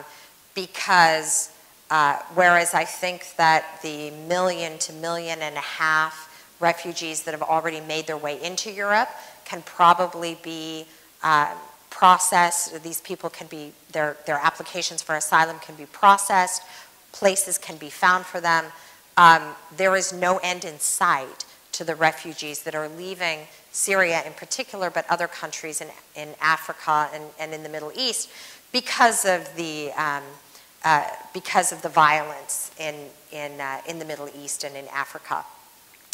because uh, whereas I think that the million to million and a half refugees that have already made their way into Europe can probably be uh, processed. These people can be, their, their applications for asylum can be processed, places can be found for them. Um, there is no end in sight to the refugees that are leaving Syria in particular, but other countries in, in Africa and, and in the Middle East because of the, um, uh, because of the violence in, in, uh, in the Middle East and in Africa.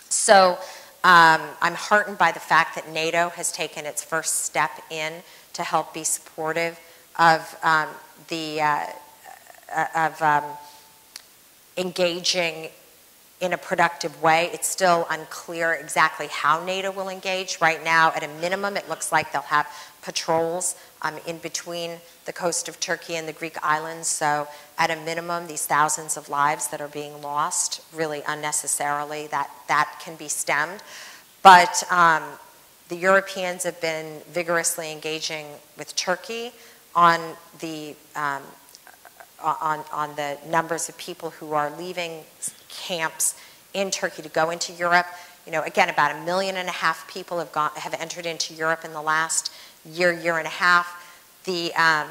So um, I'm heartened by the fact that NATO has taken its first step in to help be supportive of um, the uh, uh, of um, engaging in a productive way. It's still unclear exactly how NATO will engage. Right now, at a minimum, it looks like they'll have patrols um, in between the coast of Turkey and the Greek islands. So, at a minimum, these thousands of lives that are being lost, really unnecessarily, that, that can be stemmed. But um, the Europeans have been vigorously engaging with Turkey on the um, on, on the numbers of people who are leaving camps in Turkey to go into Europe. You know, again, about a million and a half people have have entered into Europe in the last year, year and a half. The um,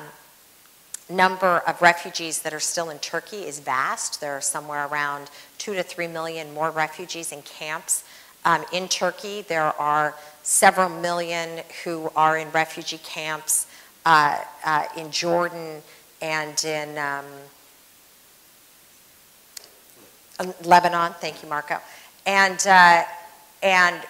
number of refugees that are still in Turkey is vast. There are somewhere around two to three million more refugees in camps um, in Turkey. There are several million who are in refugee camps uh, uh, in Jordan and in um, Lebanon. Thank you, Marco. And, uh, and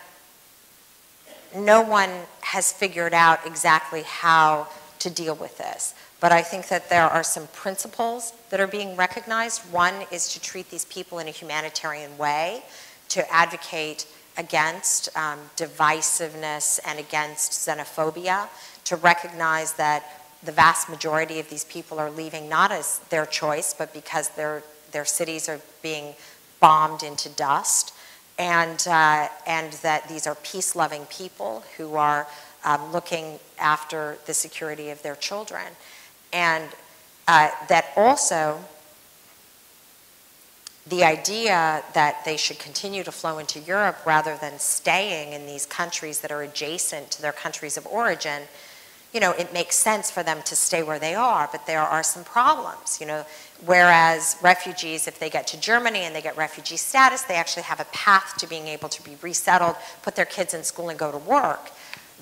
no one has figured out exactly how to deal with this. But I think that there are some principles that are being recognized. One is to treat these people in a humanitarian way, to advocate against um, divisiveness and against xenophobia, to recognize that the vast majority of these people are leaving not as their choice, but because their, their cities are being bombed into dust and, uh, and that these are peace loving people who are um, looking after the security of their children. And uh, that also the idea that they should continue to flow into Europe rather than staying in these countries that are adjacent to their countries of origin, you know, it makes sense for them to stay where they are, but there are some problems, you know, Whereas refugees, if they get to Germany and they get refugee status, they actually have a path to being able to be resettled, put their kids in school, and go to work.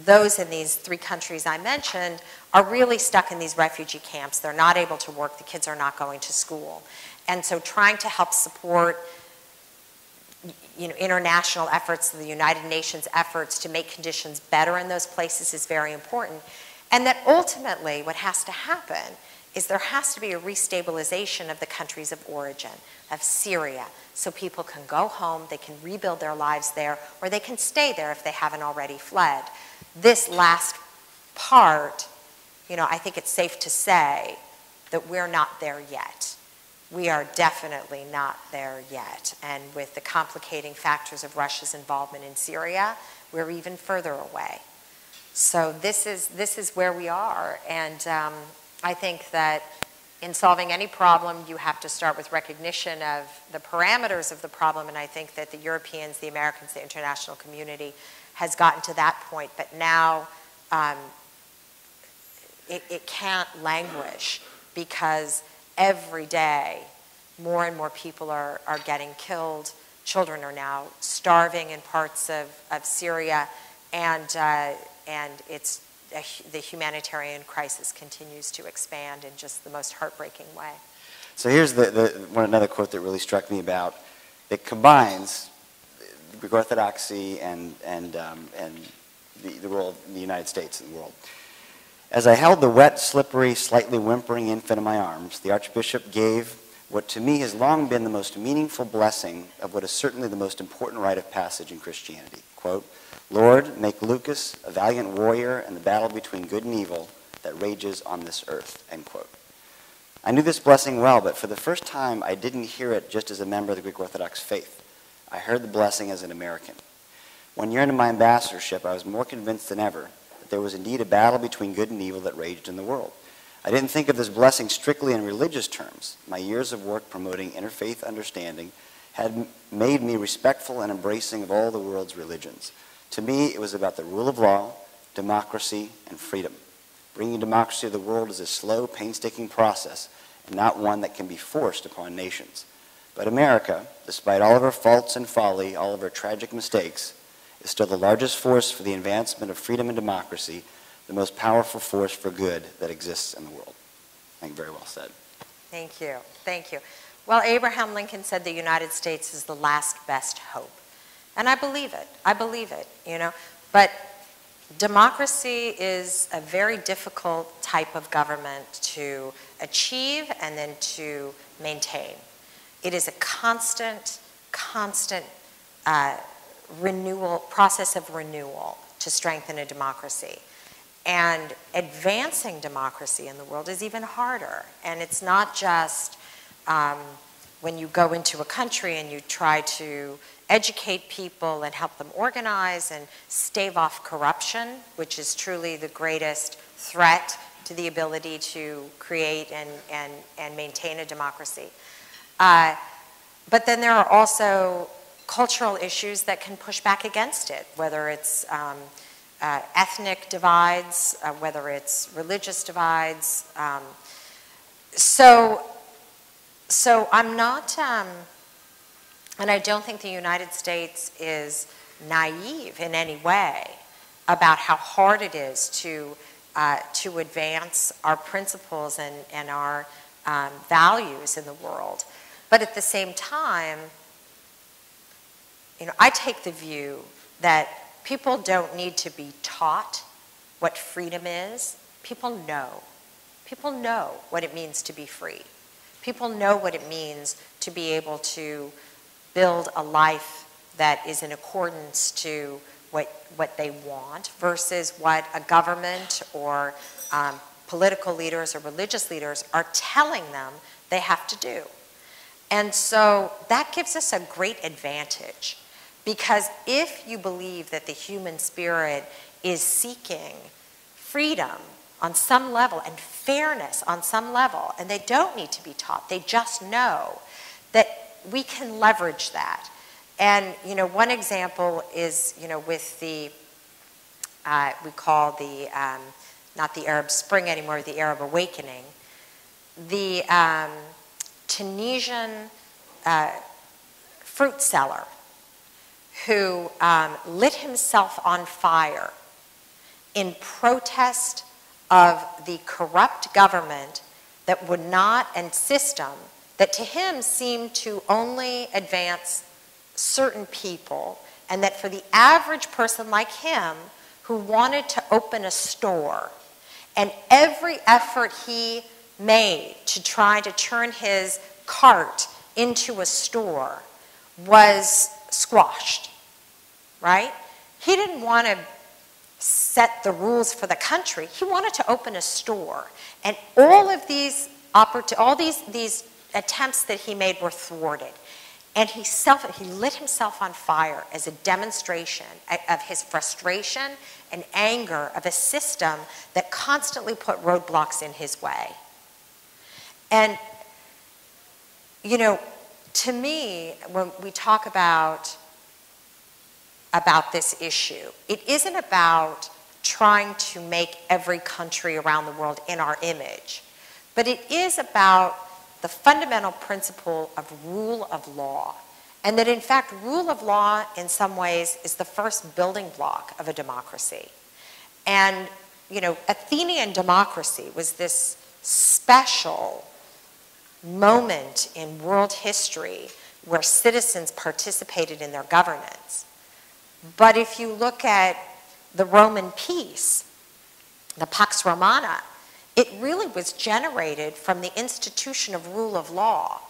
Those in these three countries I mentioned are really stuck in these refugee camps. They're not able to work, the kids are not going to school. And so trying to help support you know, international efforts, the United Nations efforts to make conditions better in those places is very important. And that ultimately what has to happen is there has to be a restabilization of the countries of origin, of Syria, so people can go home, they can rebuild their lives there, or they can stay there if they haven't already fled. This last part, you know, I think it's safe to say that we're not there yet. We are definitely not there yet. And with the complicating factors of Russia's involvement in Syria, we're even further away. So this is, this is where we are. And um, I think that in solving any problem, you have to start with recognition of the parameters of the problem, and I think that the Europeans, the Americans, the international community has gotten to that point, but now um, it, it can't languish because every day more and more people are, are getting killed. Children are now starving in parts of, of Syria, and, uh, and it's a, the humanitarian crisis continues to expand in just the most heartbreaking way.
So here's the, the, one another quote that really struck me about it combines Greek Orthodoxy and, and, um, and the, the role of the United States in the world. As I held the wet, slippery, slightly whimpering infant in my arms, the Archbishop gave what to me has long been the most meaningful blessing of what is certainly the most important rite of passage in Christianity. Quote, Lord, make Lucas a valiant warrior in the battle between good and evil that rages on this earth. End quote. I knew this blessing well, but for the first time, I didn't hear it just as a member of the Greek Orthodox faith. I heard the blessing as an American. One year into my ambassadorship, I was more convinced than ever that there was indeed a battle between good and evil that raged in the world. I didn't think of this blessing strictly in religious terms. My years of work promoting interfaith understanding had made me respectful and embracing of all the world's religions. To me, it was about the rule of law, democracy, and freedom. Bringing democracy to the world is a slow, painstaking process and not one that can be forced upon nations. But America, despite all of her faults and folly, all of her tragic mistakes, is still the largest force for the advancement of freedom and democracy, the most powerful force for good that exists in the world. I think very well said.
Thank you. Thank you. Well, Abraham Lincoln said the United States is the last best hope. And I believe it. I believe it, you know. But democracy is a very difficult type of government to achieve and then to maintain. It is a constant, constant uh, renewal, process of renewal to strengthen a democracy. And advancing democracy in the world is even harder. And it's not just um, when you go into a country and you try to educate people and help them organize and stave off corruption, which is truly the greatest threat to the ability to create and, and, and maintain a democracy. Uh, but then there are also cultural issues that can push back against it, whether it's um, uh, ethnic divides, uh, whether it's religious divides. Um, so, so I'm not, um, and I don't think the United States is naive in any way about how hard it is to, uh, to advance our principles and, and our um, values in the world. But at the same time, you know, I take the view that people don't need to be taught what freedom is. People know. People know what it means to be free. People know what it means to be able to build a life that is in accordance to what, what they want versus what a government or um, political leaders or religious leaders are telling them they have to do. And so that gives us a great advantage because if you believe that the human spirit is seeking freedom on some level and fairness on some level, and they don't need to be taught, they just know that we can leverage that. And, you know, one example is, you know, with the, uh, we call the, um, not the Arab Spring anymore, the Arab Awakening. The um, Tunisian uh, fruit seller who um, lit himself on fire in protest of the corrupt government that would not, and system that to him seemed to only advance certain people, and that for the average person like him who wanted to open a store, and every effort he made to try to turn his cart into a store was squashed, right? He didn't want to set the rules for the country. He wanted to open a store. And all of these all these, these attempts that he made were thwarted. And he, self, he lit himself on fire as a demonstration of his frustration and anger of a system that constantly put roadblocks in his way. And, you know, to me, when we talk about about this issue, it isn't about trying to make every country around the world in our image, but it is about the fundamental principle of rule of law. And that in fact, rule of law in some ways is the first building block of a democracy. And, you know, Athenian democracy was this special moment in world history where citizens participated in their governance. But if you look at the Roman peace, the Pax Romana, it really was generated from the institution of rule of law.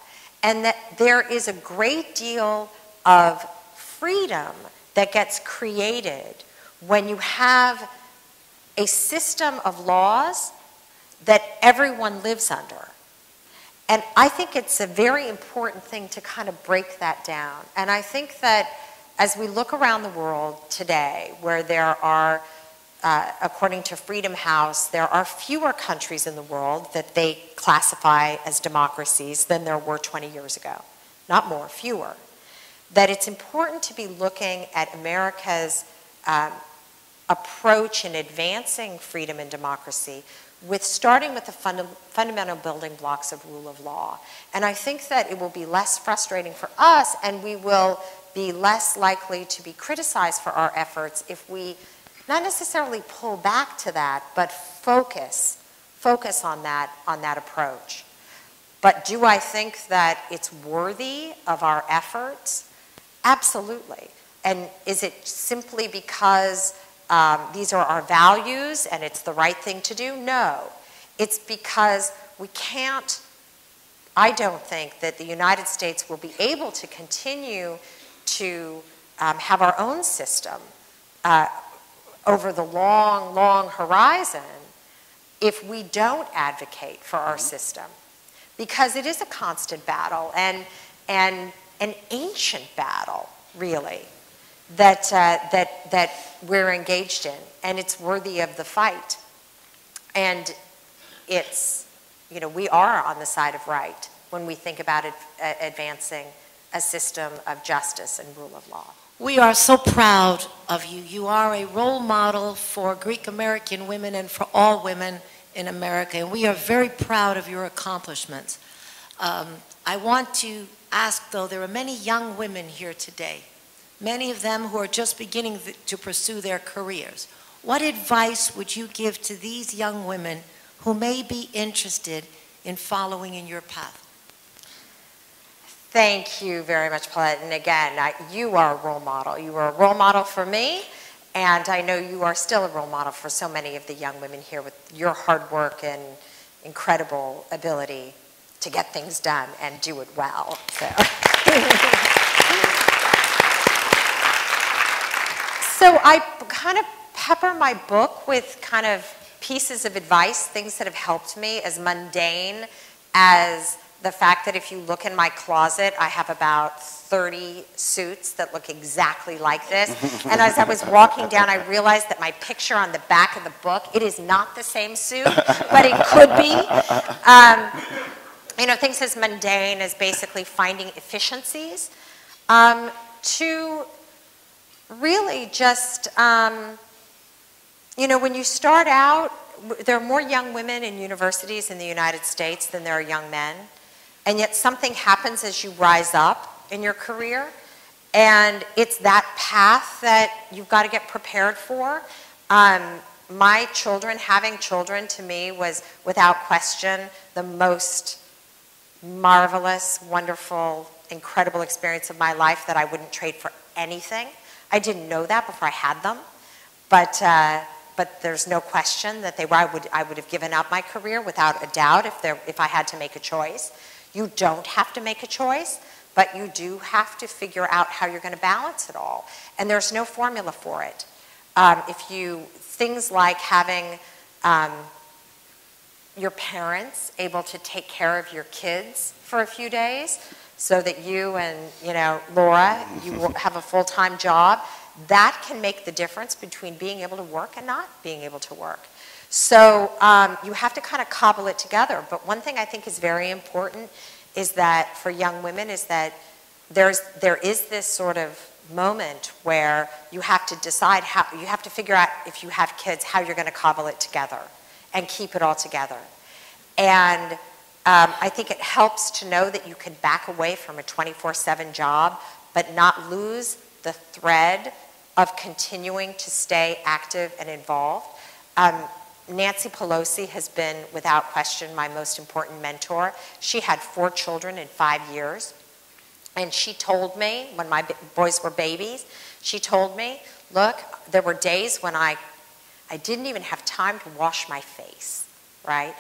And that there is a great deal of freedom that gets created when you have a system of laws that everyone lives under. And I think it's a very important thing to kind of break that down. And I think that as we look around the world today, where there are, uh, according to Freedom House, there are fewer countries in the world that they classify as democracies than there were 20 years ago. Not more, fewer. That it's important to be looking at America's um, approach in advancing freedom and democracy with starting with the funda fundamental building blocks of rule of law. And I think that it will be less frustrating for us and we will be less likely to be criticized for our efforts if we not necessarily pull back to that, but focus, focus on that, on that approach. But do I think that it's worthy of our efforts? Absolutely. And is it simply because um, these are our values and it's the right thing to do? No. It's because we can't, I don't think that the United States will be able to continue to um, have our own system uh, over the long, long horizon if we don't advocate for our mm-hmm. system. Because it is a constant battle and, and an ancient battle, really, that, uh, that, that we're engaged in. And it's worthy of the fight. And it's, you know, we are on the side of right when we think about it, uh, advancing a system of justice and rule of law.
We are so proud of you. You are a role model for Greek American women and for all women in America, and we are very proud of your accomplishments. Um, I want to ask, though, there are many young women here today, many of them who are just beginning to pursue their careers. What advice would you give to these young women who may be interested in following in your path?
Thank you very much, Paulette. And again, I, you are a role model. You are a role model for me, and I know you are still a role model for so many of the young women here with your hard work and incredible ability to get things done and do it well. So, so I kind of pepper my book with kind of pieces of advice, things that have helped me as mundane as the fact that if you look in my closet, I have about 30 suits that look exactly like this. and as I was walking down, I realized that my picture on the back of the book, it is not the same suit, but it could be. Um, you know, things as mundane as basically finding efficiencies um, to really just, um, you know, when you start out, there are more young women in universities in the United States than there are young men. And yet something happens as you rise up in your career. And it's that path that you've got to get prepared for. Um, my children, having children to me was without question the most marvelous, wonderful, incredible experience of my life that I wouldn't trade for anything. I didn't know that before I had them, but, uh, but there's no question that they were, I would, I would have given up my career without a doubt if, there, if I had to make a choice. You don't have to make a choice, but you do have to figure out how you're going to balance it all. And there's no formula for it. Um, if you, things like having um, your parents able to take care of your kids for a few days so that you and, you know, Laura, you have a full-time job, that can make the difference between being able to work and not being able to work. So um, you have to kind of cobble it together. But one thing I think is very important is that for young women is that there's, there is this sort of moment where you have to decide how, you have to figure out if you have kids, how you're going to cobble it together and keep it all together. And um, I think it helps to know that you can back away from a 24 7 job, but not lose the thread of continuing to stay active and involved. Um, Nancy Pelosi has been, without question, my most important mentor. She had four children in five years. And she told me, when my boys were babies, she told me, look, there were days when I, I didn't even have time to wash my face, right?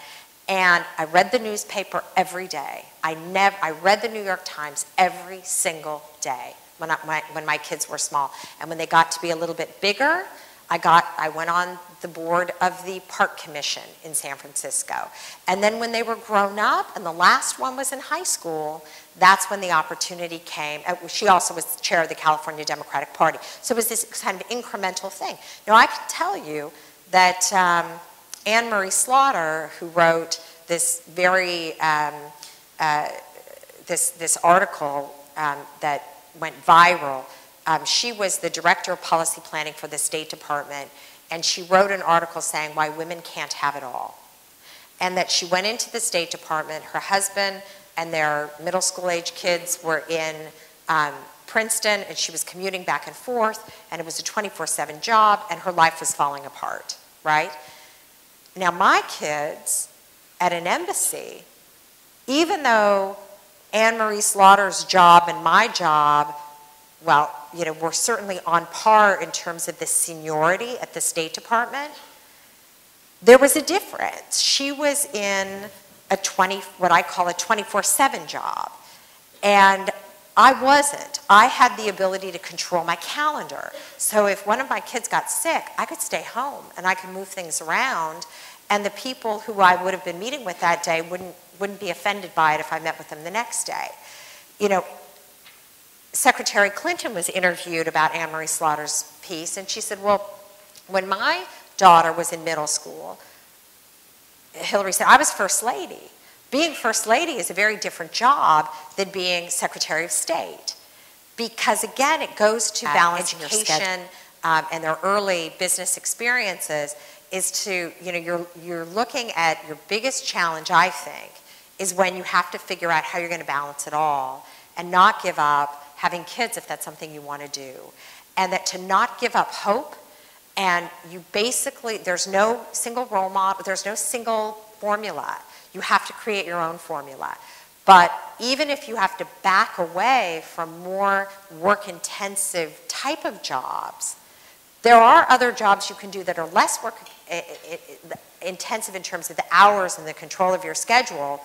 And I read the newspaper every day. I, never, I read the New York Times every single day when, I, my, when my kids were small. And when they got to be a little bit bigger, I, got, I went on the board of the Park Commission in San Francisco. And then when they were grown up, and the last one was in high school, that's when the opportunity came. Uh, she also was chair of the California Democratic Party. So it was this kind of incremental thing. Now, I can tell you that um, Anne Marie Slaughter, who wrote this very, um, uh, this, this article um, that went viral, um, she was the director of policy planning for the State Department, and she wrote an article saying why women can't have it all. And that she went into the State Department, her husband and their middle school age kids were in um, Princeton, and she was commuting back and forth, and it was a 24 7 job, and her life was falling apart, right? Now, my kids at an embassy, even though Anne Marie Slaughter's job and my job well, you know, we're certainly on par in terms of the seniority at the State Department. There was a difference. She was in a 20, what I call a 24-7 job. And I wasn't. I had the ability to control my calendar. So if one of my kids got sick, I could stay home and I could move things around. And the people who I would have been meeting with that day wouldn't, wouldn't be offended by it if I met with them the next day. You know, Secretary Clinton was interviewed about Anne Marie Slaughter's piece, and she said, Well, when my daughter was in middle school, Hillary said, I was First Lady. Being First Lady is a very different job than being Secretary of State. Because again, it goes to uh, education um, and their early business experiences is to, you know, you're, you're looking at your biggest challenge, I think, is when you have to figure out how you're going to balance it all and not give up having kids if that's something you want to do. And that to not give up hope and you basically, there's no single role model, there's no single formula. You have to create your own formula. But even if you have to back away from more work intensive type of jobs, there are other jobs you can do that are less work intensive in terms of the hours and the control of your schedule,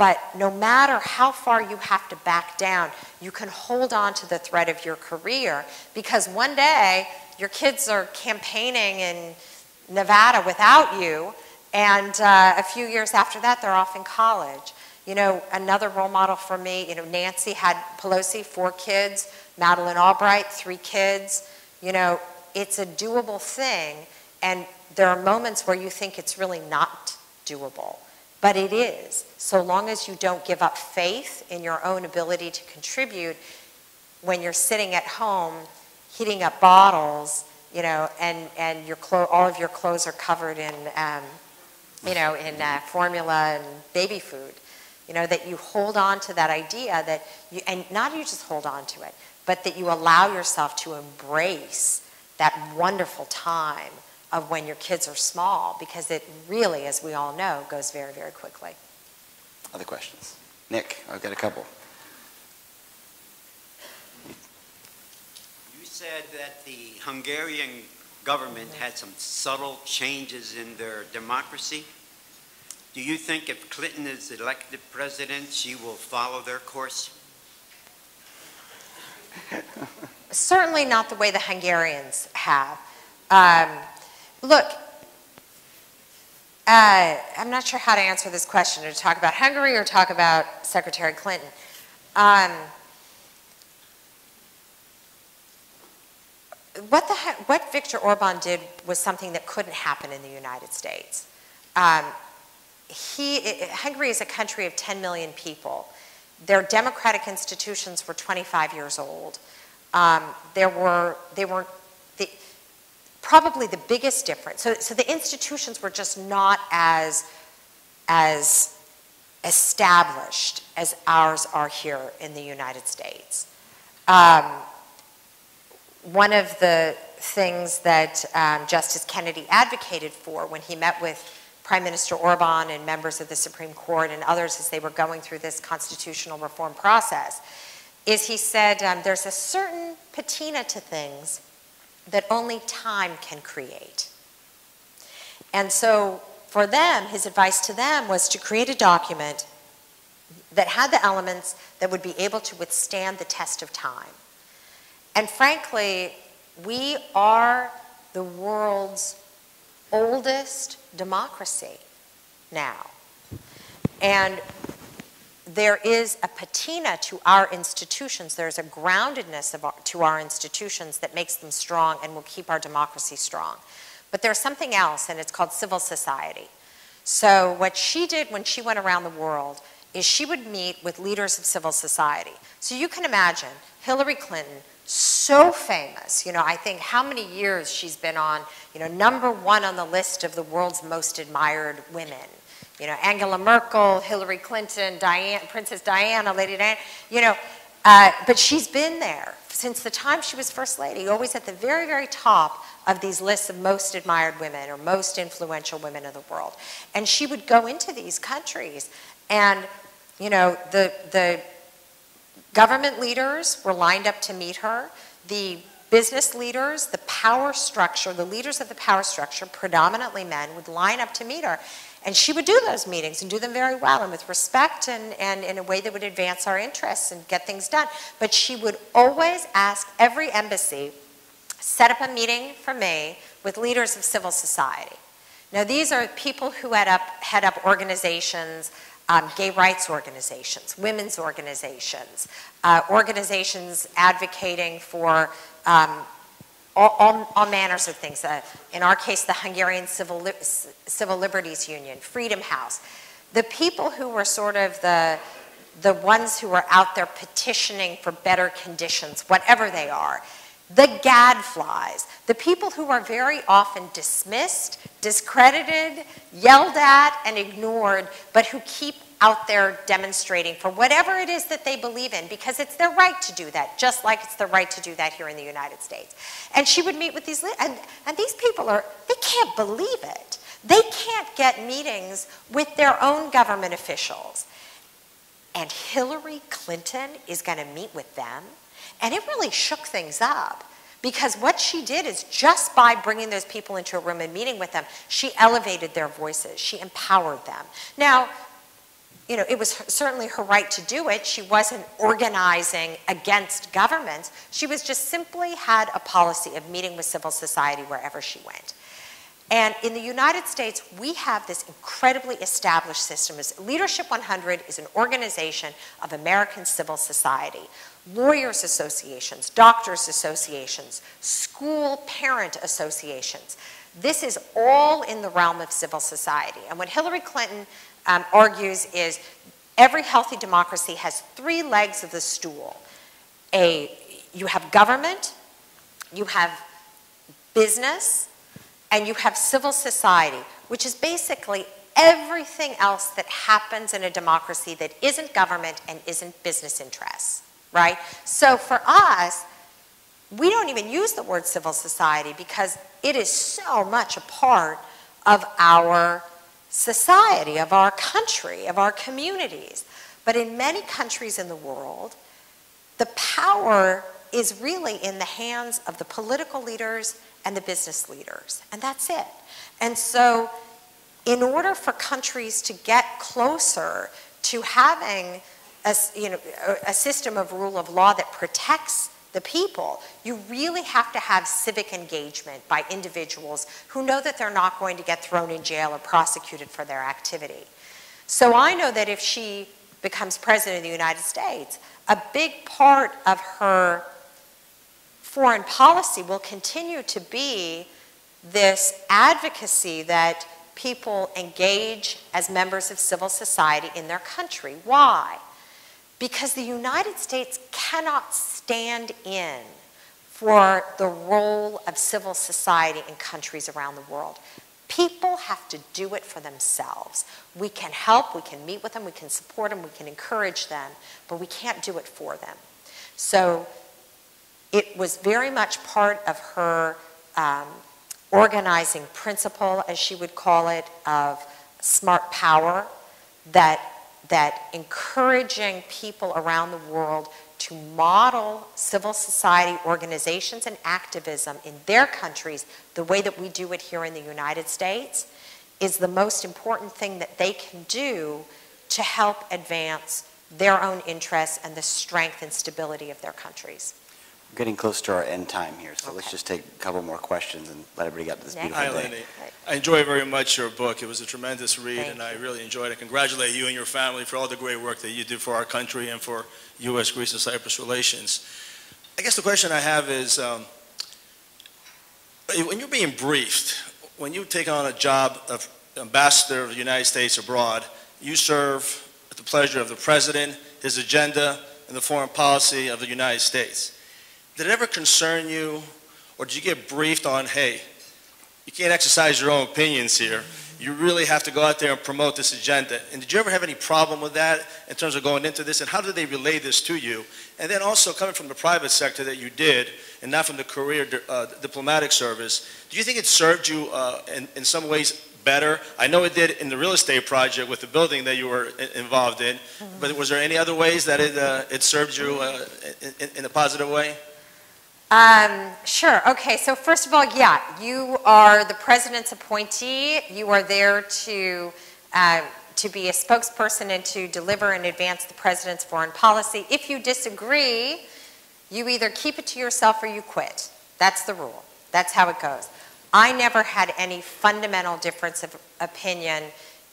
but no matter how far you have to back down, you can hold on to the thread of your career because one day your kids are campaigning in Nevada without you, and uh, a few years after that, they're off in college. You know, another role model for me, you know, Nancy had Pelosi, four kids, Madeleine Albright, three kids. You know, it's a doable thing, and there are moments where you think it's really not doable. But it is, so long as you don't give up faith in your own ability to contribute when you're sitting at home heating up bottles, you know, and, and your all of your clothes are covered in, um, you know, in uh, formula and baby food. You know, that you hold on to that idea that you, and not you just hold on to it, but that you allow yourself to embrace that wonderful time of when your kids are small because it really, as we all know, goes very, very quickly.
Other questions? Nick, I've got a couple.
You said that the Hungarian government had some subtle changes in their democracy. Do you think if Clinton is elected president, she will follow their course?
Certainly not the way the Hungarians have. Um, Look, uh, I'm not sure how to answer this question, to talk about Hungary or talk about Secretary Clinton. Um, what, the, what Viktor Orban did was something that couldn't happen in the United States. Um, he, Hungary is a country of 10 million people. Their democratic institutions were 25 years old. Um, there were, they were the, probably the biggest difference. So, so the institutions were just not as, as established as ours are here in the United States. Um, one of the things that um, Justice Kennedy advocated for when he met with Prime Minister Orban and members of the Supreme Court and others as they were going through this constitutional reform process is he said um, there's a certain patina to things that only time can create. And so for them, his advice to them was to create a document that had the elements that would be able to withstand the test of time. And frankly, we are the world's oldest democracy now. And there is a patina to our institutions. There's a groundedness our, to our institutions that makes them strong and will keep our democracy strong. But there's something else, and it's called civil society. So what she did when she went around the world is she would meet with leaders of civil society. So you can imagine Hillary Clinton, so famous. You know, I think how many years she's been on, you know, number one on the list of the world's most admired women. You know, Angela Merkel, Hillary Clinton, Diane, Princess Diana, Lady Diana, you know, uh, but she's been there since the time she was First Lady, always at the very, very top of these lists of most admired women or most influential women of the world. And she would go into these countries and, you know, the, the Government leaders were lined up to meet her. The business leaders, the power structure, the leaders of the power structure, predominantly men, would line up to meet her. And she would do those meetings and do them very well and with respect and, and in a way that would advance our interests and get things done. But she would always ask every embassy, set up a meeting for me with leaders of civil society. Now, these are people who head up, head up organizations um, gay rights organizations, women's organizations, uh, organizations advocating for um, all, all, all, manners of things. Uh, in our case, the Hungarian Civil, Li Civil Liberties Union, Freedom House. The people who were sort of the, the ones who were out there petitioning for better conditions, whatever they are. The gadflies, the people who are very often dismissed, discredited, yelled at, and ignored, but who keep out there demonstrating for whatever it is that they believe in because it's their right to do that, just like it's the right to do that here in the United States. And she would meet with these, and, and these people are, they can't believe it. They can't get meetings with their own government officials. And Hillary Clinton is going to meet with them. And it really shook things up because what she did is just by bringing those people into a room and meeting with them, she elevated their voices, she empowered them. Now, you know, it was certainly her right to do it. She wasn't organizing against governments. She was just simply had a policy of meeting with civil society wherever she went. And in the United States, we have this incredibly established system. Leadership 100 is an organization of American civil society lawyers associations, doctors associations, school parent associations. This is all in the realm of civil society. And what Hillary Clinton um, argues is every healthy democracy has three legs of the stool. A, you have government, you have business, and you have civil society, which is basically everything else that happens in a democracy that isn't government and isn't business interests right? So for us, we don't even use the word civil society because it is so much a part of our society, of our country, of our communities. But in many countries in the world, the power is really in the hands of the political leaders and the business leaders, and that's it. And so, in order for countries to get closer to having a, you know, a system of rule of law that protects the people, you really have to have civic engagement by individuals who know that they're not going to get thrown in jail or prosecuted for their activity. So I know that if she becomes president of the United States, a big part of her foreign policy will continue to be this advocacy that people engage as members of civil society in their country. Why? Because the United States cannot stand in for the role of civil society in countries around the world. People have to do it for themselves. We can help, we can meet with them, we can support them, we can encourage them, but we can't do it for them. So it was very much part of her um, organizing principle, as she would call it, of smart power, that, that encouraging people around the world to model civil society organizations and activism in their countries the way that we do it here in the United States is the most important thing that they can do to help advance their own interests and the strength and stability of their countries.
We're getting close to our end time here, so let's just take a couple more questions and let everybody get to this
Next.
beautiful
Hi,
day.
Lenny. I enjoy very much your book. It was a tremendous read,
Thank
and I really enjoyed it. I congratulate you and your family for all the great work that you did for our country and for U.S., Greece, and Cyprus relations. I guess the question I have is, um, when you're being briefed, when you take on a job of ambassador of the United States abroad, you serve at the pleasure of the president, his agenda, and the foreign policy of the United States. Did it ever concern you, or did you get briefed on, hey, you can't exercise your own opinions here. You really have to go out there and promote this agenda. And did you ever have any problem with that in terms of going into this? And how did they relay this to you? And then also coming from the private sector that you did, and not from the career uh, diplomatic service, do you think it served you uh, in, in some ways better? I know it did in the real estate project with the building that you were involved in, but was there any other ways that it, uh, it served you uh, in, in- in a positive way?
Um, sure. Okay. So first of all, yeah, you are the president's appointee. You are there to uh, to be a spokesperson and to deliver and advance the president's foreign policy. If you disagree, you either keep it to yourself or you quit. That's the rule. That's how it goes. I never had any fundamental difference of opinion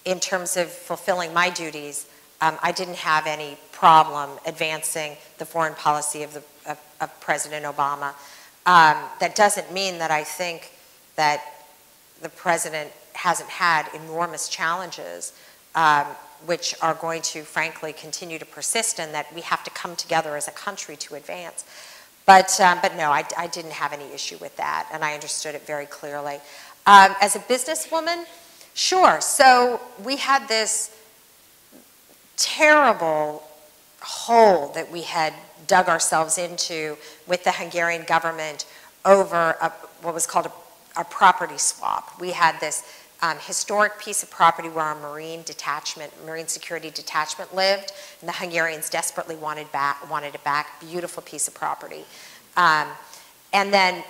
in terms of fulfilling my duties. Um, I didn't have any problem advancing the foreign policy of, the, of, President Obama. Um, that doesn't mean that I think that the president hasn't had enormous challenges, um, which are going to, frankly, continue to persist, and that we have to come together as a country to advance. But, um, but no, I, I didn't have any issue with that, and I understood it very clearly. Um, as a businesswoman, sure. So we had this terrible hole that we had dug ourselves into with the Hungarian government over a, what was called a, a property swap. We had this um, historic piece of property where our Marine detachment, Marine security detachment lived, and the Hungarians desperately wanted, back, wanted it back. Beautiful piece of property. Um, and then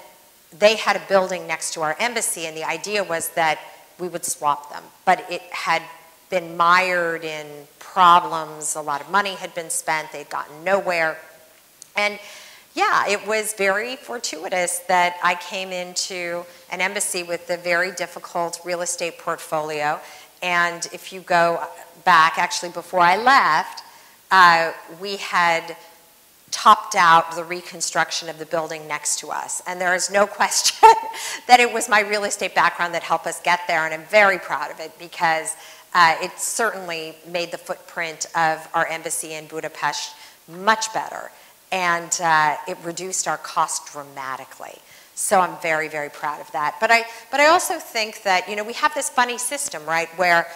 they had a building next to our embassy, and the idea was that we would swap them. But it had been mired in problems. A lot of money had been spent. They'd gotten nowhere. And yeah, it was very fortuitous that I came into an embassy with a very difficult real estate portfolio. And if you go back, actually, before I left, uh, we had topped out the reconstruction of the building next to us. And there is no question that it was my real estate background that helped us get there. And I'm very proud of it because uh, it certainly made the footprint of our embassy in Budapest much better. And uh, it reduced our cost dramatically. So I'm very, very proud of that. But I, but I also think that, you know, we have this funny system, right, where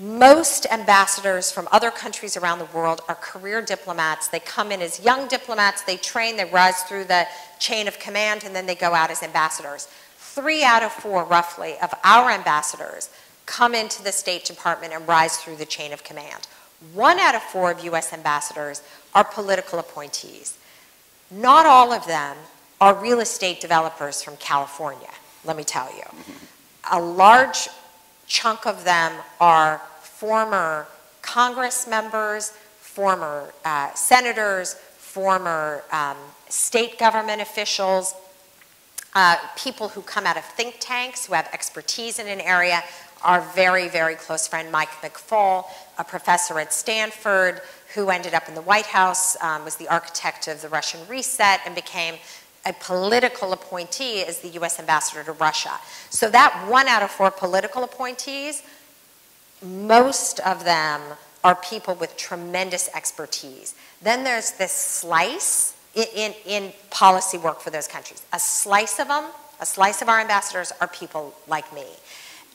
most ambassadors from other countries around the world are career diplomats. They come in as young diplomats, they train, they rise through the chain of command, and then they go out as ambassadors. Three out of four, roughly, of our ambassadors come into the State Department and rise through the chain of command. One out of four of U.S. ambassadors are political appointees. Not all of them are real estate developers from California, let me tell you. A large chunk of them are former Congress members, former uh, senators, former um, state government officials, uh, people who come out of think tanks who have expertise in an area. Our very, very close friend Mike McFaul, a professor at Stanford who ended up in the White House, um, was the architect of the Russian reset and became a political appointee as the U.S. ambassador to Russia. So that one out of four political appointees, most of them are people with tremendous expertise. Then there's this slice in, in, in, policy work for those countries. A slice of them, a slice of our ambassadors are people like me.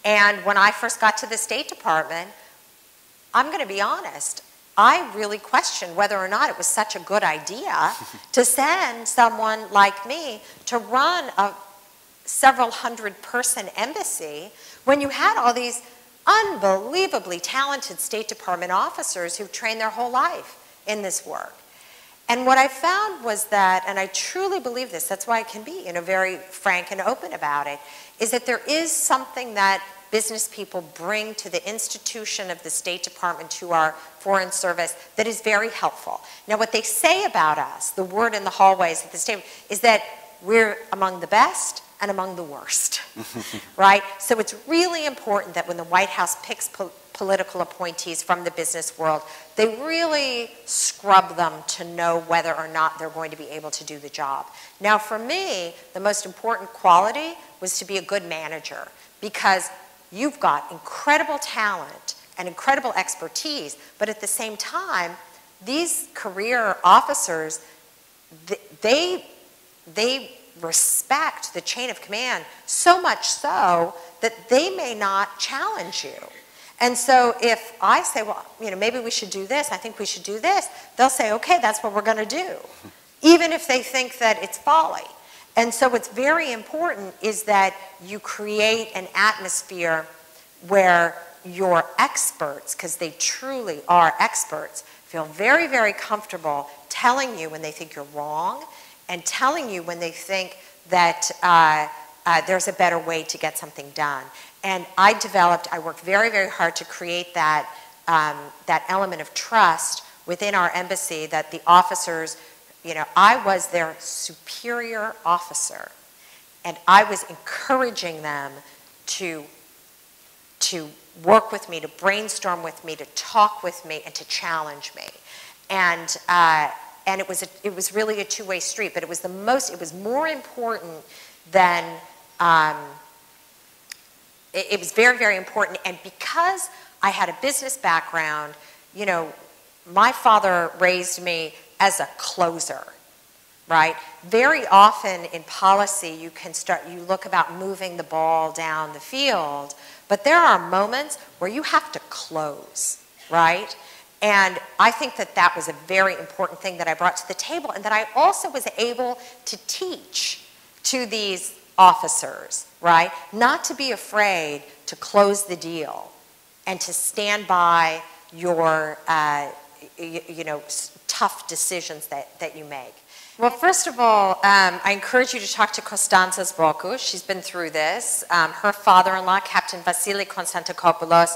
And when I first got to the State Department, I'm going to be honest, I really questioned whether or not it was such a good idea to send someone like me to run a several hundred person embassy when you had all these unbelievably talented State Department officers who've trained their whole life in this work. And what I found was that, and I truly believe this, that's why I can be you know, very frank and open about it, is that there is something that business people bring to the institution of the State Department, to our Foreign Service, that is very helpful. Now, what they say about us, the word in the hallways at the State, is that we're among the best and among the worst, right? So it's really important that when the White House picks po political appointees from the business world, they really scrub them to know whether or not they're going to be able to do the job. Now, for me, the most important quality was to be a good manager because you've got incredible talent and incredible expertise, but at the same time, these career officers, they, they respect the chain of command so much so that they may not challenge you. And so if I say, well, you know, maybe we should do this, I think we should do this, they'll say, okay, that's what we're going to do, even if they think that it's folly. And so what's very important is that you create an atmosphere where your experts, because they truly are experts, feel very, very comfortable telling you when they think you're wrong and telling you when they think that uh, uh, there's a better way to get something done. And I developed, I worked very, very hard to create that, um, that element of trust within our embassy that the officers, you know, I was their superior officer. And I was encouraging them to, to work with me, to brainstorm with me, to talk with me, and to challenge me. And, uh, and it was, a, it was really a two-way street, but it was the most, it was more important than, um, it, it was very, very important. And because I had a business background, you know, my father raised me as a closer, right? Very often in policy, you can start, you look about moving the ball down the field, but there are moments where you have to close, right? And I think that that was a very important thing that I brought to the table and that I also was able to teach to these officers, right? Not to be afraid to close the deal and to stand by your, uh, you, you, know, tough decisions that, that you make. Well, first of all, um, I encourage you to talk to Constanza Zbroku. She's been through this. Um, her father-in-law, Captain Vasily Constantakopoulos,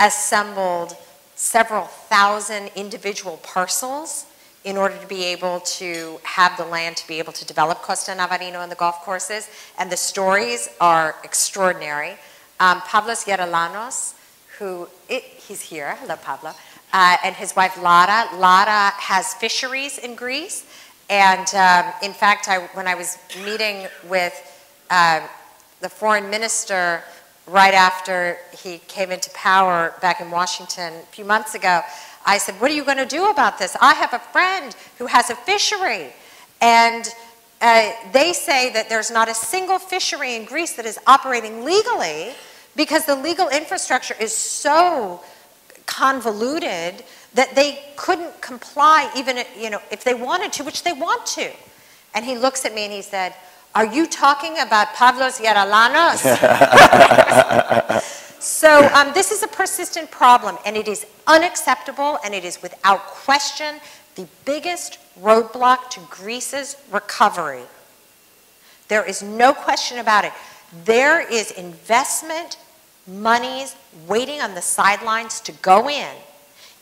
assembled several thousand individual parcels in order to be able to have the land to be able to develop Costa Navarino and the golf courses. And the stories are extraordinary. Um, Geroulanos, who, it, he's here, hello Pablo, uh, and his wife Lara. Lara has fisheries in Greece. And um, in fact, I, when I was meeting with uh, the foreign minister right after he came into power back in Washington a few months ago, I said, what are you going to do about this? I have a friend who has a fishery. And uh, they say that there's not a single fishery in Greece that is operating legally because the legal infrastructure is so convoluted that they couldn't comply even you know, if they wanted to, which they want to. And he looks at me and he said, are you talking about Pavlos Geroulanos? so um, this is a persistent problem, and it is unacceptable, and it is without question the biggest roadblock to Greece's recovery. There is no question about it. There is investment monies waiting on the sidelines to go in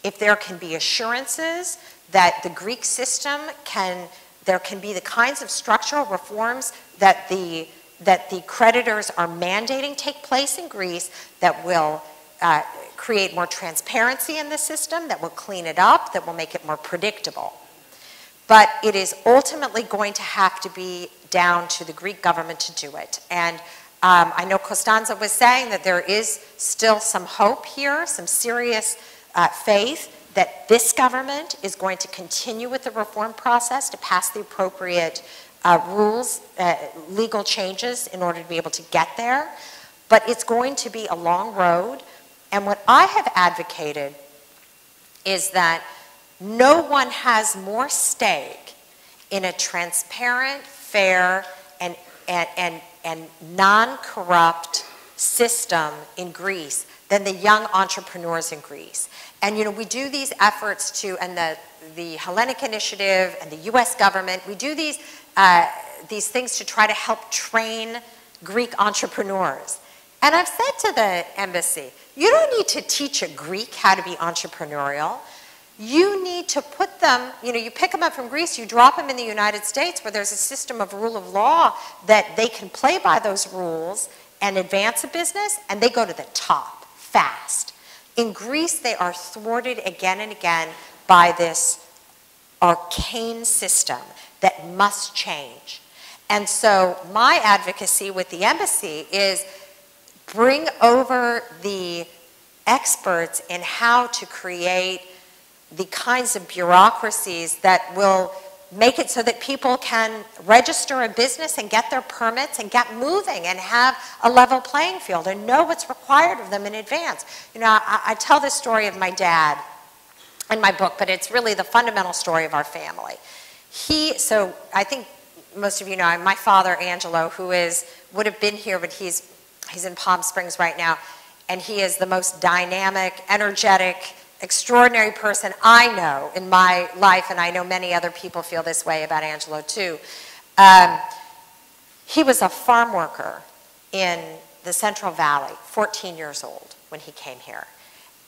if there can be assurances that the Greek system can there can be the kinds of structural reforms that the, that the creditors are mandating take place in Greece that will uh, create more transparency in the system, that will clean it up, that will make it more predictable. But it is ultimately going to have to be down to the Greek government to do it. And um, I know Costanza was saying that there is still some hope here, some serious uh, faith that this government is going to continue with the reform process to pass the appropriate uh, rules, uh, legal changes in order to be able to get there. But it's going to be a long road. And what I have advocated is that no one has more stake in a transparent, fair, and, and, and, and non-corrupt system in Greece than the young entrepreneurs in Greece. And you know, we do these efforts to, and the, the Hellenic Initiative and the US government, we do these, uh, these things to try to help train Greek entrepreneurs. And I've said to the embassy, you don't need to teach a Greek how to be entrepreneurial. You need to put them, you know, you pick them up from Greece, you drop them in the United States where there's a system of rule of law that they can play by those rules and advance a business, and they go to the top fast. In Greece, they are thwarted again and again by this arcane system that must change. And so my advocacy with the embassy is bring over the experts in how to create the kinds of bureaucracies that will make it so that people can register a business and get their permits and get moving and have a level playing field and know what's required of them in advance. You know, I, I tell this story of my dad in my book, but it's really the fundamental story of our family. He, so I think most of you know, my father, Angelo, who is, would have been here, but he's, he's in Palm Springs right now, and he is the most dynamic, energetic, extraordinary person I know in my life, and I know many other people feel this way about Angelo too. Um, he was a farm worker in the Central Valley, 14 years old when he came here.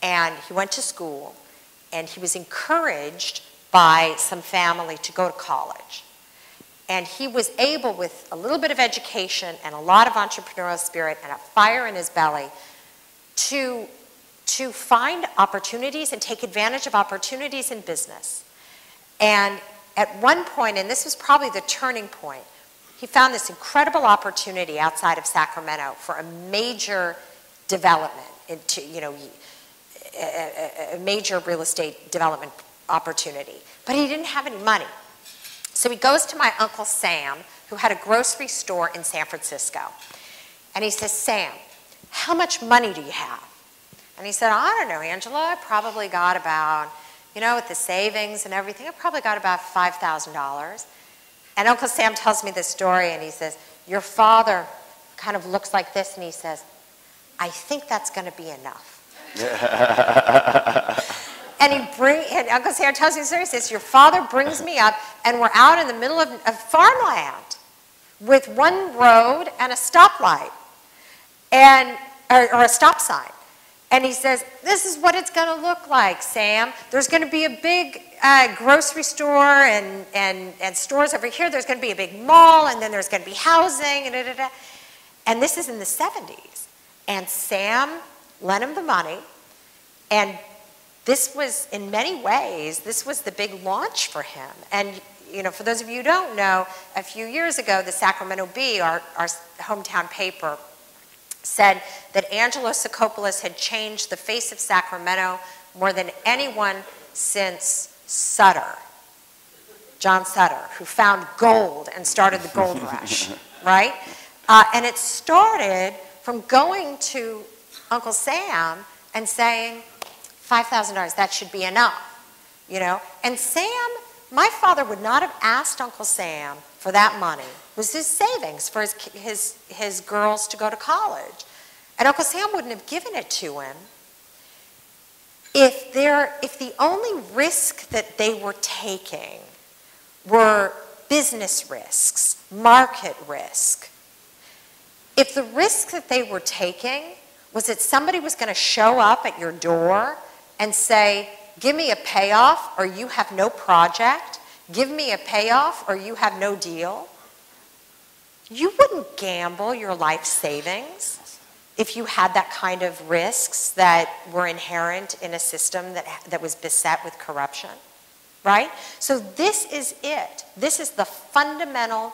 And he went to school, and he was encouraged by some family to go to college. And he was able, with a little bit of education and a lot of entrepreneurial spirit and a fire in his belly, to to find opportunities and take advantage of opportunities in business. And at one point, and this was probably the turning point, he found this incredible opportunity outside of Sacramento for a major development into, you know, a, a major real estate development opportunity. But he didn't have any money. So he goes to my Uncle Sam, who had a grocery store in San Francisco. And he says, Sam, how much money do you have? And he said, I don't know, Angelo, I probably got about, you know, with the savings and everything, I probably got about $5,000. And Uncle Sam tells me this story and he says, Your father kind of looks like this and he says, I think that's going to be enough. and he bring and Uncle Sam tells me the story. He says, Your father brings me up and we're out in the middle of, of farmland with one road and a stoplight and or, or a stop sign. And he says, This is what it's going to look like, Sam. There's going to be a big uh, grocery store and, and, and stores over here. There's going to be a big mall, and then there's going to be housing. And, da, da, da. and this is in the 70s. And Sam lent him the money. And this was, in many ways, this was the big launch for him. And, you know, for those of you who don't know, a few years ago, the Sacramento Bee, our, our hometown paper, said that Angelo Tsakopoulos had changed the face of Sacramento more than anyone since Sutter, John Sutter, who found gold and started the gold rush, right? Uh, and it started from going to Uncle Sam and saying, $5,000, that should be enough, you know? And Sam, my father would not have asked Uncle Sam for that money was his savings for his, his, his girls to go to college. And Uncle Sam wouldn't have given it to him if, there, if the only risk that they were taking were business risks, market risk. If the risk that they were taking was that somebody was going to show up at your door and say, give me a payoff or you have no project, give me a payoff or you have no deal, you wouldn't gamble your life savings if you had that kind of risks that were inherent in a system that, that was beset with corruption, right? So this is it. This is the fundamental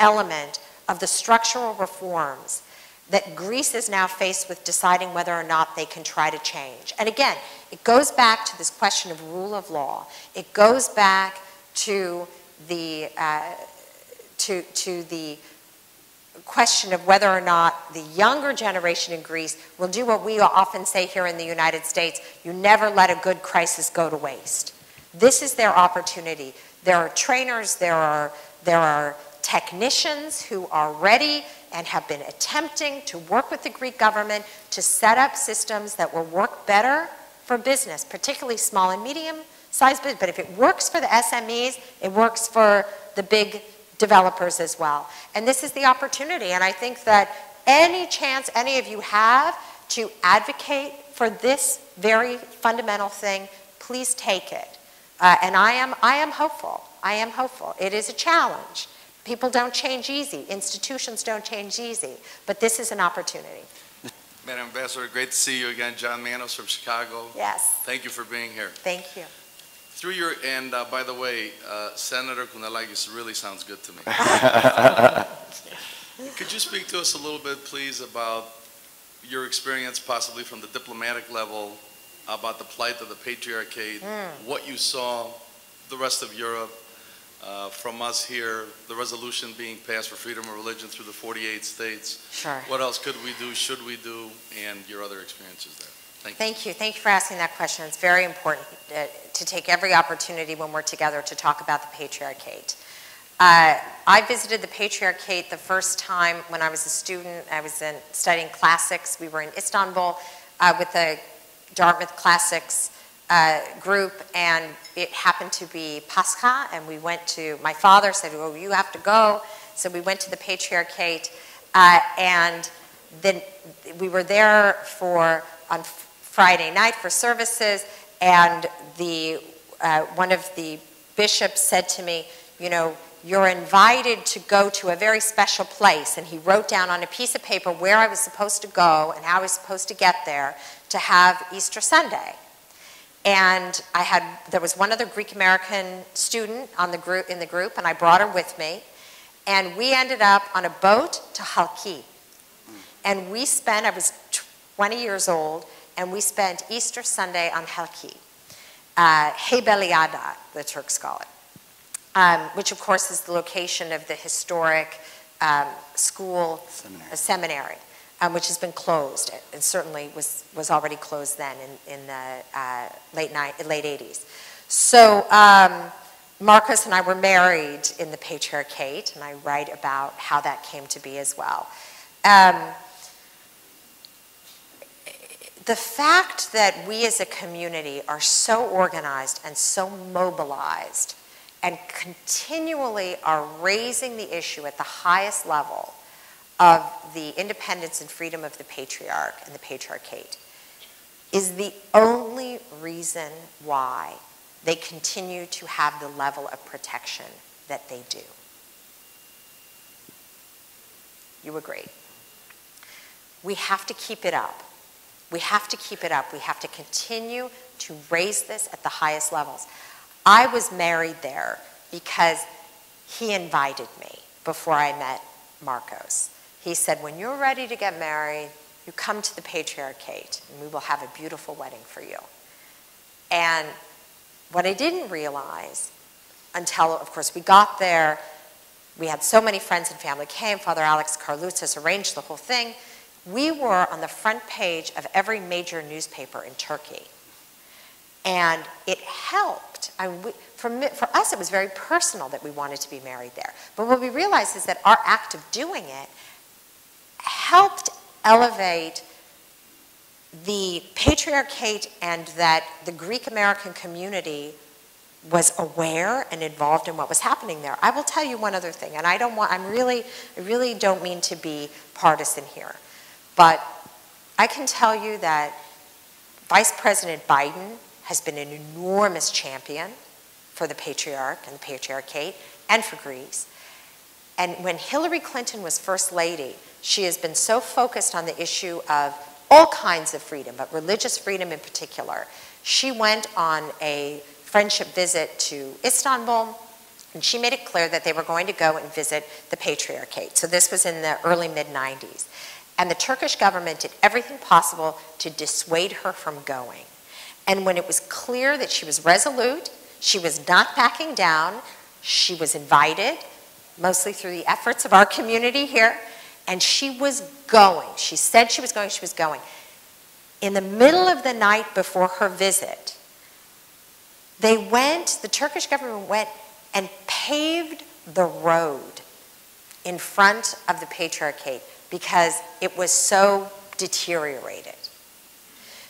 element of the structural reforms that Greece is now faced with deciding whether or not they can try to change. And again, it goes back to this question of rule of law. It goes back to the, uh, to, to the question of whether or not the younger generation in Greece will do what we often say here in the United States you never let a good crisis go to waste. This is their opportunity. There are trainers, there are, there are technicians who are ready and have been attempting to work with the Greek government to set up systems that will work better for business, particularly small and medium sized business. But if it works for the SMEs, it works for the big developers as well. And this is the opportunity. And I think that any chance any of you have to advocate for this very fundamental thing, please take it. Uh, and I am, I am hopeful. I am hopeful. It is a challenge. People don't change easy. Institutions don't change easy. But this is an opportunity.
Madam Ambassador, great to see you again. John Manos from Chicago.
Yes.
Thank you for being here.
Thank you.
Through your, and uh, by the way, uh, Senator Kounalakis really sounds good to me. Could you speak to us a little bit, please, about your experience possibly from the diplomatic level, about the plight of the patriarchate, what you saw, the rest of Europe, uh, from us here, the resolution being passed for freedom of religion through the 48 states.
Sure.
What else could we do, should we do, and your other experiences there? Thank you.
Thank you. Thank you for asking that question. It's very important uh, to take every opportunity when we're together to talk about the patriarchate. Uh, I visited the patriarchate the first time when I was a student. I was in, studying classics. We were in Istanbul uh, with the Dartmouth Classics uh, group, and it happened to be Pascha, and we went to, my father said, oh, you have to go. So we went to the patriarchate, uh, and then we were there for, on Friday night for services, and the, uh, one of the bishops said to me, you know, you're invited to go to a very special place. And he wrote down on a piece of paper where I was supposed to go and how I was supposed to get there to have Easter Sunday. And I had, there was one other Greek American student on the group, in the group, and I brought her with me. And we ended up on a boat to Halki. And we spent, I was 20 years old, and we spent Easter Sunday on Halki, Uh, Heybeliada, the Turks call it um, which of course is the location of the historic um, school
Seminary.
uh, seminary, um, which has been closed. and certainly was, was already closed then in, in the uh, late, ni- late 80s. So um, Marcos and I were married in the Patriarchate, and I write about how that came to be as well. The fact that we as a community are so organized and so mobilized and continually are raising the issue at the highest level of the independence and freedom of the patriarch and the patriarchate is the only reason why they continue to have the level of protection that they do. You agree? We have to keep it up. We have to keep it up. We have to continue to raise this at the highest levels. I was married there because he invited me before I met Marcos. He said, When you're ready to get married, you come to the patriarchate and we will have a beautiful wedding for you. And what I didn't realize until, of course, we got there, we had so many friends and family came. Father Alex Karloutsos arranged the whole thing. We were on the front page of every major newspaper in Turkey. And it helped. I, we, for, for us, it was very personal that we wanted to be married there. But what we realized is that our act of doing it helped elevate the patriarchate and that the Greek American community was aware and involved in what was happening there. I will tell you one other thing, and I don't want, I'm really, I really don't mean to be partisan here, but I can tell you that Vice President Biden has been an enormous champion for the patriarch and the patriarchate and for Greece. And when Hillary Clinton was First Lady, she has been so focused on the issue of all kinds of freedom, but religious freedom in particular. She went on a friendship visit to Istanbul And she made it clear that they were going to go and visit the Patriarchate. So this was in the early mid 90s. And the Turkish government did everything possible to dissuade her from going. And when it was clear that she was resolute, she was not backing down, she was invited, mostly through the efforts of our community here, and she was going. She said she was going, she was going. In the middle of the night before her visit, they went, the Turkish government went and paved the road in front of the Patriarchate because it was so deteriorated.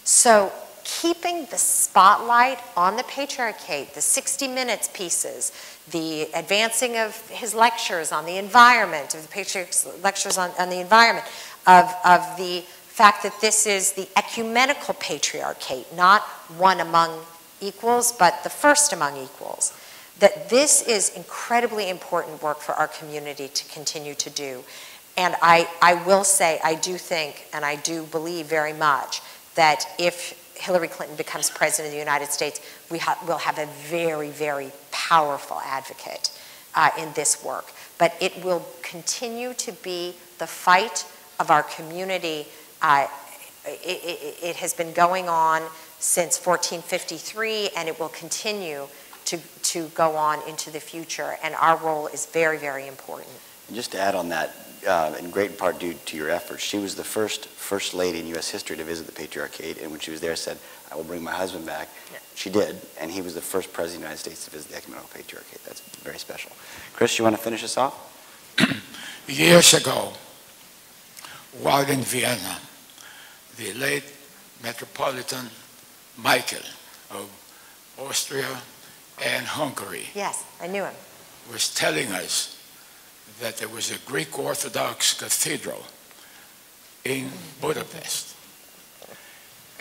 So keeping the spotlight on the Patriarchate, the 60 Minutes pieces, the advancing of his lectures on the environment, of the Patriarch's lectures on, on the environment, of, of the fact that this is the ecumenical Patriarchate, not one among equals, but the first among equals. That this is incredibly important work for our community to continue to do. And I, I will say, I do think, and I do believe very much, that if Hillary Clinton becomes president of the United States, we ha will have a very, very powerful advocate uh, in this work. But it will continue to be the fight of our community. Uh, it, it, it has been going on since 1453, and it will continue to, to go on into the future. And our role is very, very important.
And just to add on that, uh, in great part due to your efforts, she was the first First Lady in U.S. history to visit the Patriarchate, and when she was there said, I will bring my husband back.
Yeah.
She did, and he was the first president of the United States to visit the Ecumenical Patriarchate. That's very special. Chris, you want to finish us off?
Years ago, while in Vienna, the late Metropolitan Michael of Austria and Hungary
Yes, I knew him.
was telling us that there was a Greek Orthodox cathedral in Budapest.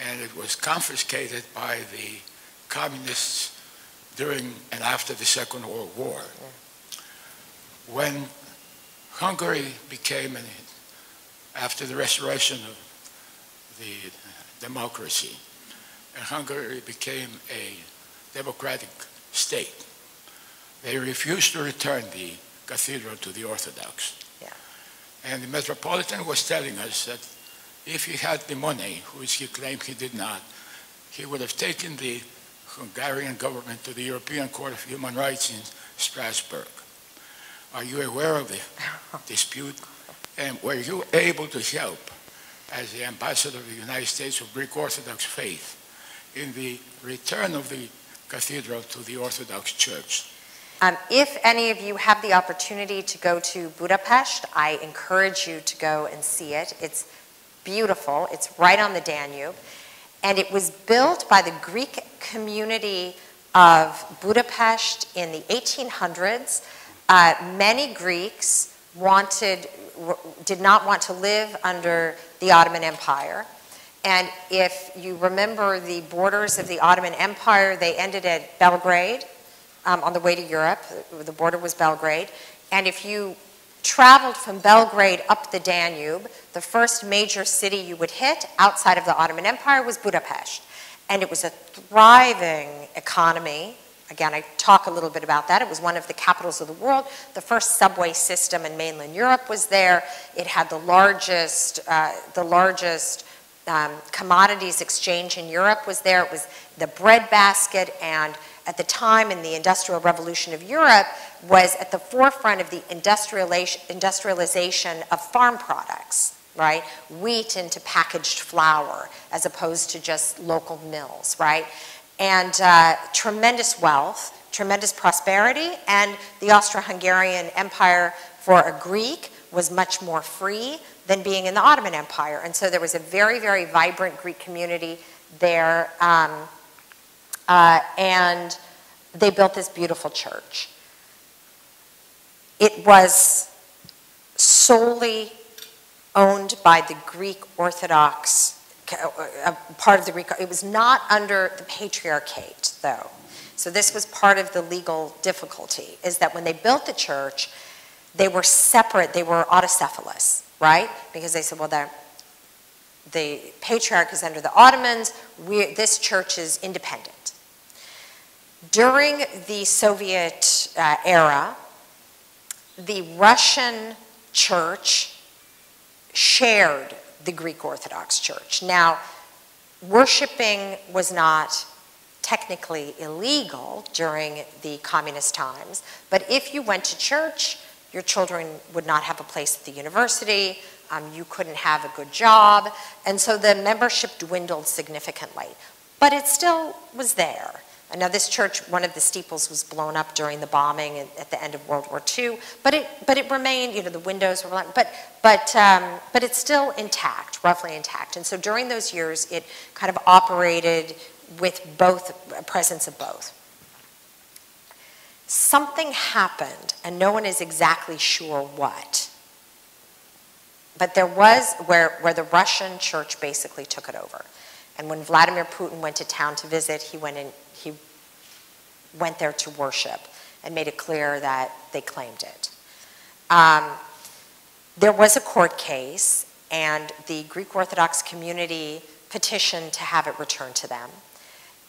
And it was confiscated by the communists during and after the Second World War. When Hungary became, an, after the restoration of the democracy, and Hungary became a democratic state, they refused to return the cathedral to the Orthodox.
Yeah.
And the Metropolitan was telling us that if he had the money, which he claimed he did not, he would have taken the Hungarian government to the European Court of Human Rights in Strasbourg. Are you aware of the dispute? And were you able to help as the ambassador of the United States of Greek Orthodox faith in the return of the cathedral to the Orthodox Church?
Um, if any of you have the opportunity to go to Budapest, I encourage you to go and see it. It's beautiful. It's right on the Danube. And it was built by the Greek community of Budapest in the 1800s. Uh, many Greeks wanted, did not want to live under the Ottoman Empire. And if you remember the borders of the Ottoman Empire, they ended at Belgrade um, on the way to Europe. The border was Belgrade. And if you traveled from Belgrade up the Danube, the first major city you would hit outside of the Ottoman Empire was Budapest. And it was a thriving economy. Again, I talk a little bit about that. It was one of the capitals of the world. The first subway system in mainland Europe was there. It had the largest, uh, the largest um, commodities exchange in Europe was there. It was the breadbasket and at the time in the Industrial Revolution of Europe was at the forefront of the industrialization of farm products, right? Wheat into packaged flour as opposed to just local mills, right? And uh, tremendous wealth, tremendous prosperity, and the Austro-Hungarian Empire for a Greek was much more free than being in the Ottoman Empire. And so there was a very, very vibrant Greek community there. Um, uh, and they built this beautiful church. It was solely owned by the Greek Orthodox, uh, part of the Greek, it was not under the Patriarchate, though. So this was part of the legal difficulty, is that when they built the church, they were separate, they were autocephalous, right? Because they said, well, the patriarch is under the Ottomans, we, this church is independent. During the Soviet uh, era, the Russian church shared the Greek Orthodox Church. Now, worshiping was not technically illegal during the communist times, but if you went to church, your children would not have a place at the university, um, you couldn't have a good job, and so the membership dwindled significantly. But it still was there. And now this church, one of the steeples was blown up during the bombing at the end of World War II, but it, but it remained, you know, the windows were, but, but, um, but it's still intact, roughly intact. And so during those years, it kind of operated with both, a presence of both. Something happened, and no one is exactly sure what. But there was where, where the Russian church basically took it over. And when Vladimir Putin went to town to visit, he went in, went there to worship and made it clear that they claimed it. Um, there was a court case, and the Greek Orthodox community petitioned to have it returned to them.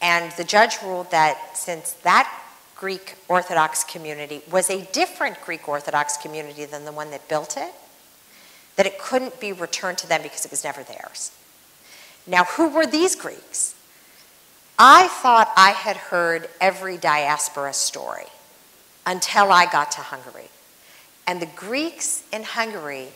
And the judge ruled that since that Greek Orthodox community was a different Greek Orthodox community than the one that built it, that it couldn't be returned to them because it was never theirs. Now, who were these Greeks? I thought I had heard every diaspora story until I got to Hungary. And the Greeks in Hungary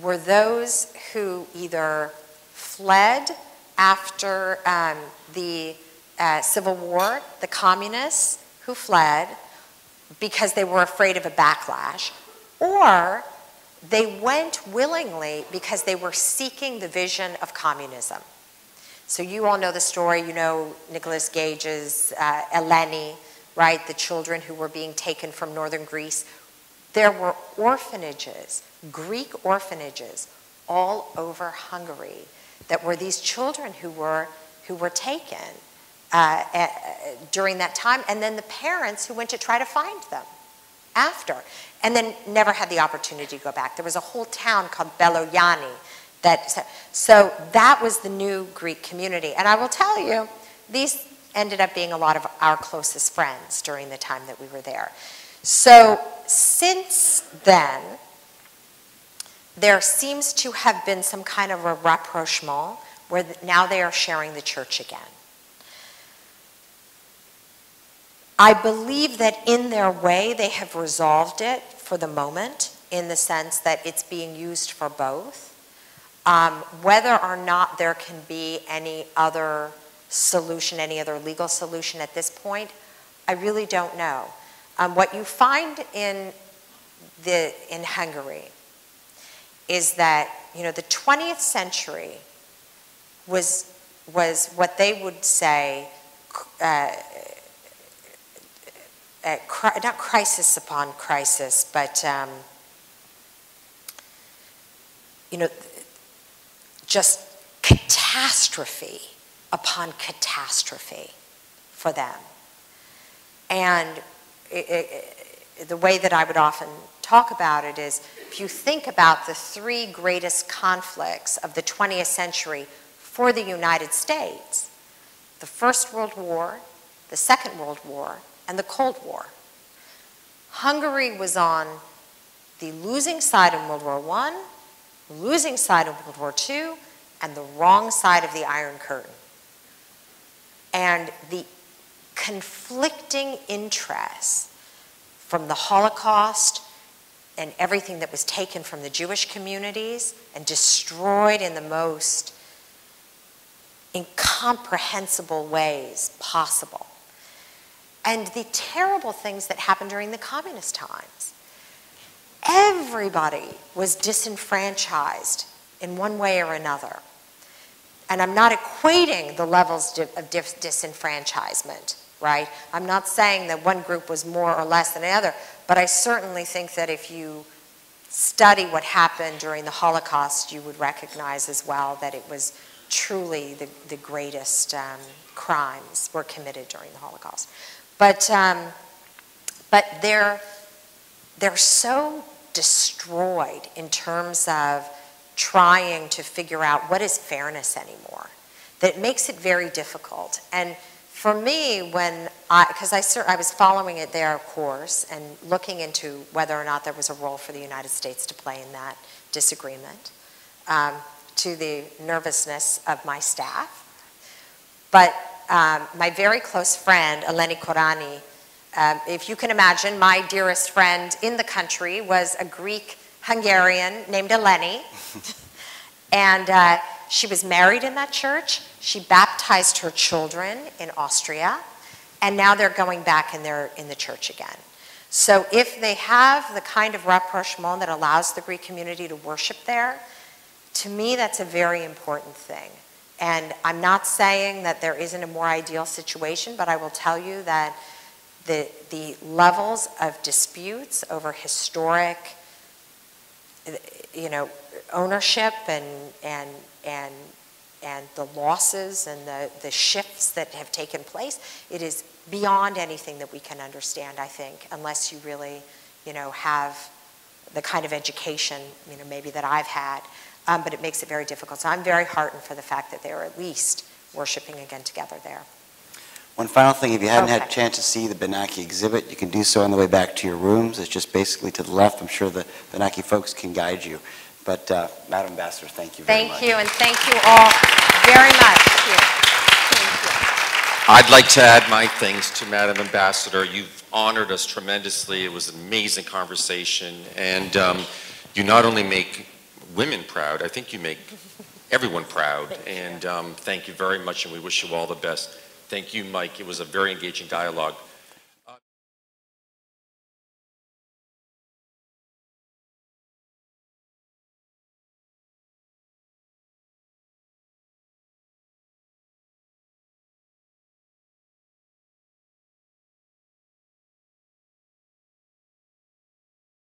were those who either fled after um, the uh, Civil War, the communists who fled because they were afraid of a backlash, or they went willingly because they were seeking the vision of communism. So you all know the story, you know Nicholas Gage's uh, Eleni, right, the children who were being taken from northern Greece. There were orphanages, Greek orphanages, all over Hungary that were these children who were, who were taken uh, uh, during that time, and then the parents who went to try to find them after, and then never had the opportunity to go back. There was a whole town called Beloyani that, so that was the new Greek community. And I will tell you, these ended up being a lot of our closest friends during the time that we were there. So since then, there seems to have been some kind of a rapprochement where now they are sharing the church again. I believe that in their way they have resolved it for the moment in the sense that it's being used for both. Um, whether or not there can be any other solution, any other legal solution at this point, I really don't know. Um, what you find in, the, in Hungary is that you know, the 20th century was, was what they would say uh, uh, not crisis upon crisis, but um, you know, just catastrophe upon catastrophe for them. And it, it, the way that I would often talk about it is if you think about the three greatest conflicts of the 20th century for the United States the First World War, the Second World War, and the Cold War. Hungary was on the losing side in World War I, losing side of World War II, and the wrong side of the Iron Curtain. And the conflicting interests from the Holocaust and everything that was taken from the Jewish communities and destroyed in the most incomprehensible ways possible and the terrible things that happened during the communist times. Everybody was disenfranchised in one way or another. And I'm not equating the levels of disenfranchisement, right? I'm not saying that one group was more or less than another, but I certainly think that if you study what happened during the Holocaust, you would recognize as well that it was truly the, the greatest um, crimes were committed during the Holocaust. But, um, but they're, they're so destroyed in terms of trying to figure out what is fairness anymore that makes it very difficult. And For me, when I, because I, I was following it there, of course, and looking into whether or not there was a role for the United States to play in that disagreement, um, to the nervousness of my staff. But um, my very close friend, Eleni Korani, um, if you can imagine, my dearest friend in the country was a Greek Hungarian named Eleni. and uh, she was married in that church. She baptized her children in Austria. And now they're going back and they're in the church again. So if they have the kind of rapprochement that allows the Greek community to worship there, to me, that's a very important thing. And I'm not saying that there isn't a more ideal situation, but I will tell you that the, the levels of disputes over historic, you know, ownership and, and, and, and the losses and the, the shifts that have taken place, it is beyond anything that we can understand, I think, unless you really, you know, have the kind of education, you know, maybe that I've had. Um, but it makes it very difficult. So I'm very heartened for the fact that they are at least worshiping again together there.
One final thing, if you hadn't had a chance to see the Benaki exhibit, you can do so on the way back to your rooms. It's just basically to the left. I'm sure the Benaki folks can guide you. But, uh, Madam Ambassador, thank you very much.
Thank you, and thank you all very much. Thank you.
I'd like to add my thanks to Madam Ambassador. You've honored us tremendously. It was an amazing conversation. And um, you not only make women proud, I think you make everyone proud. And um, thank you very much, and we wish you all the best. Thank you, Mike. It was a very engaging dialogue.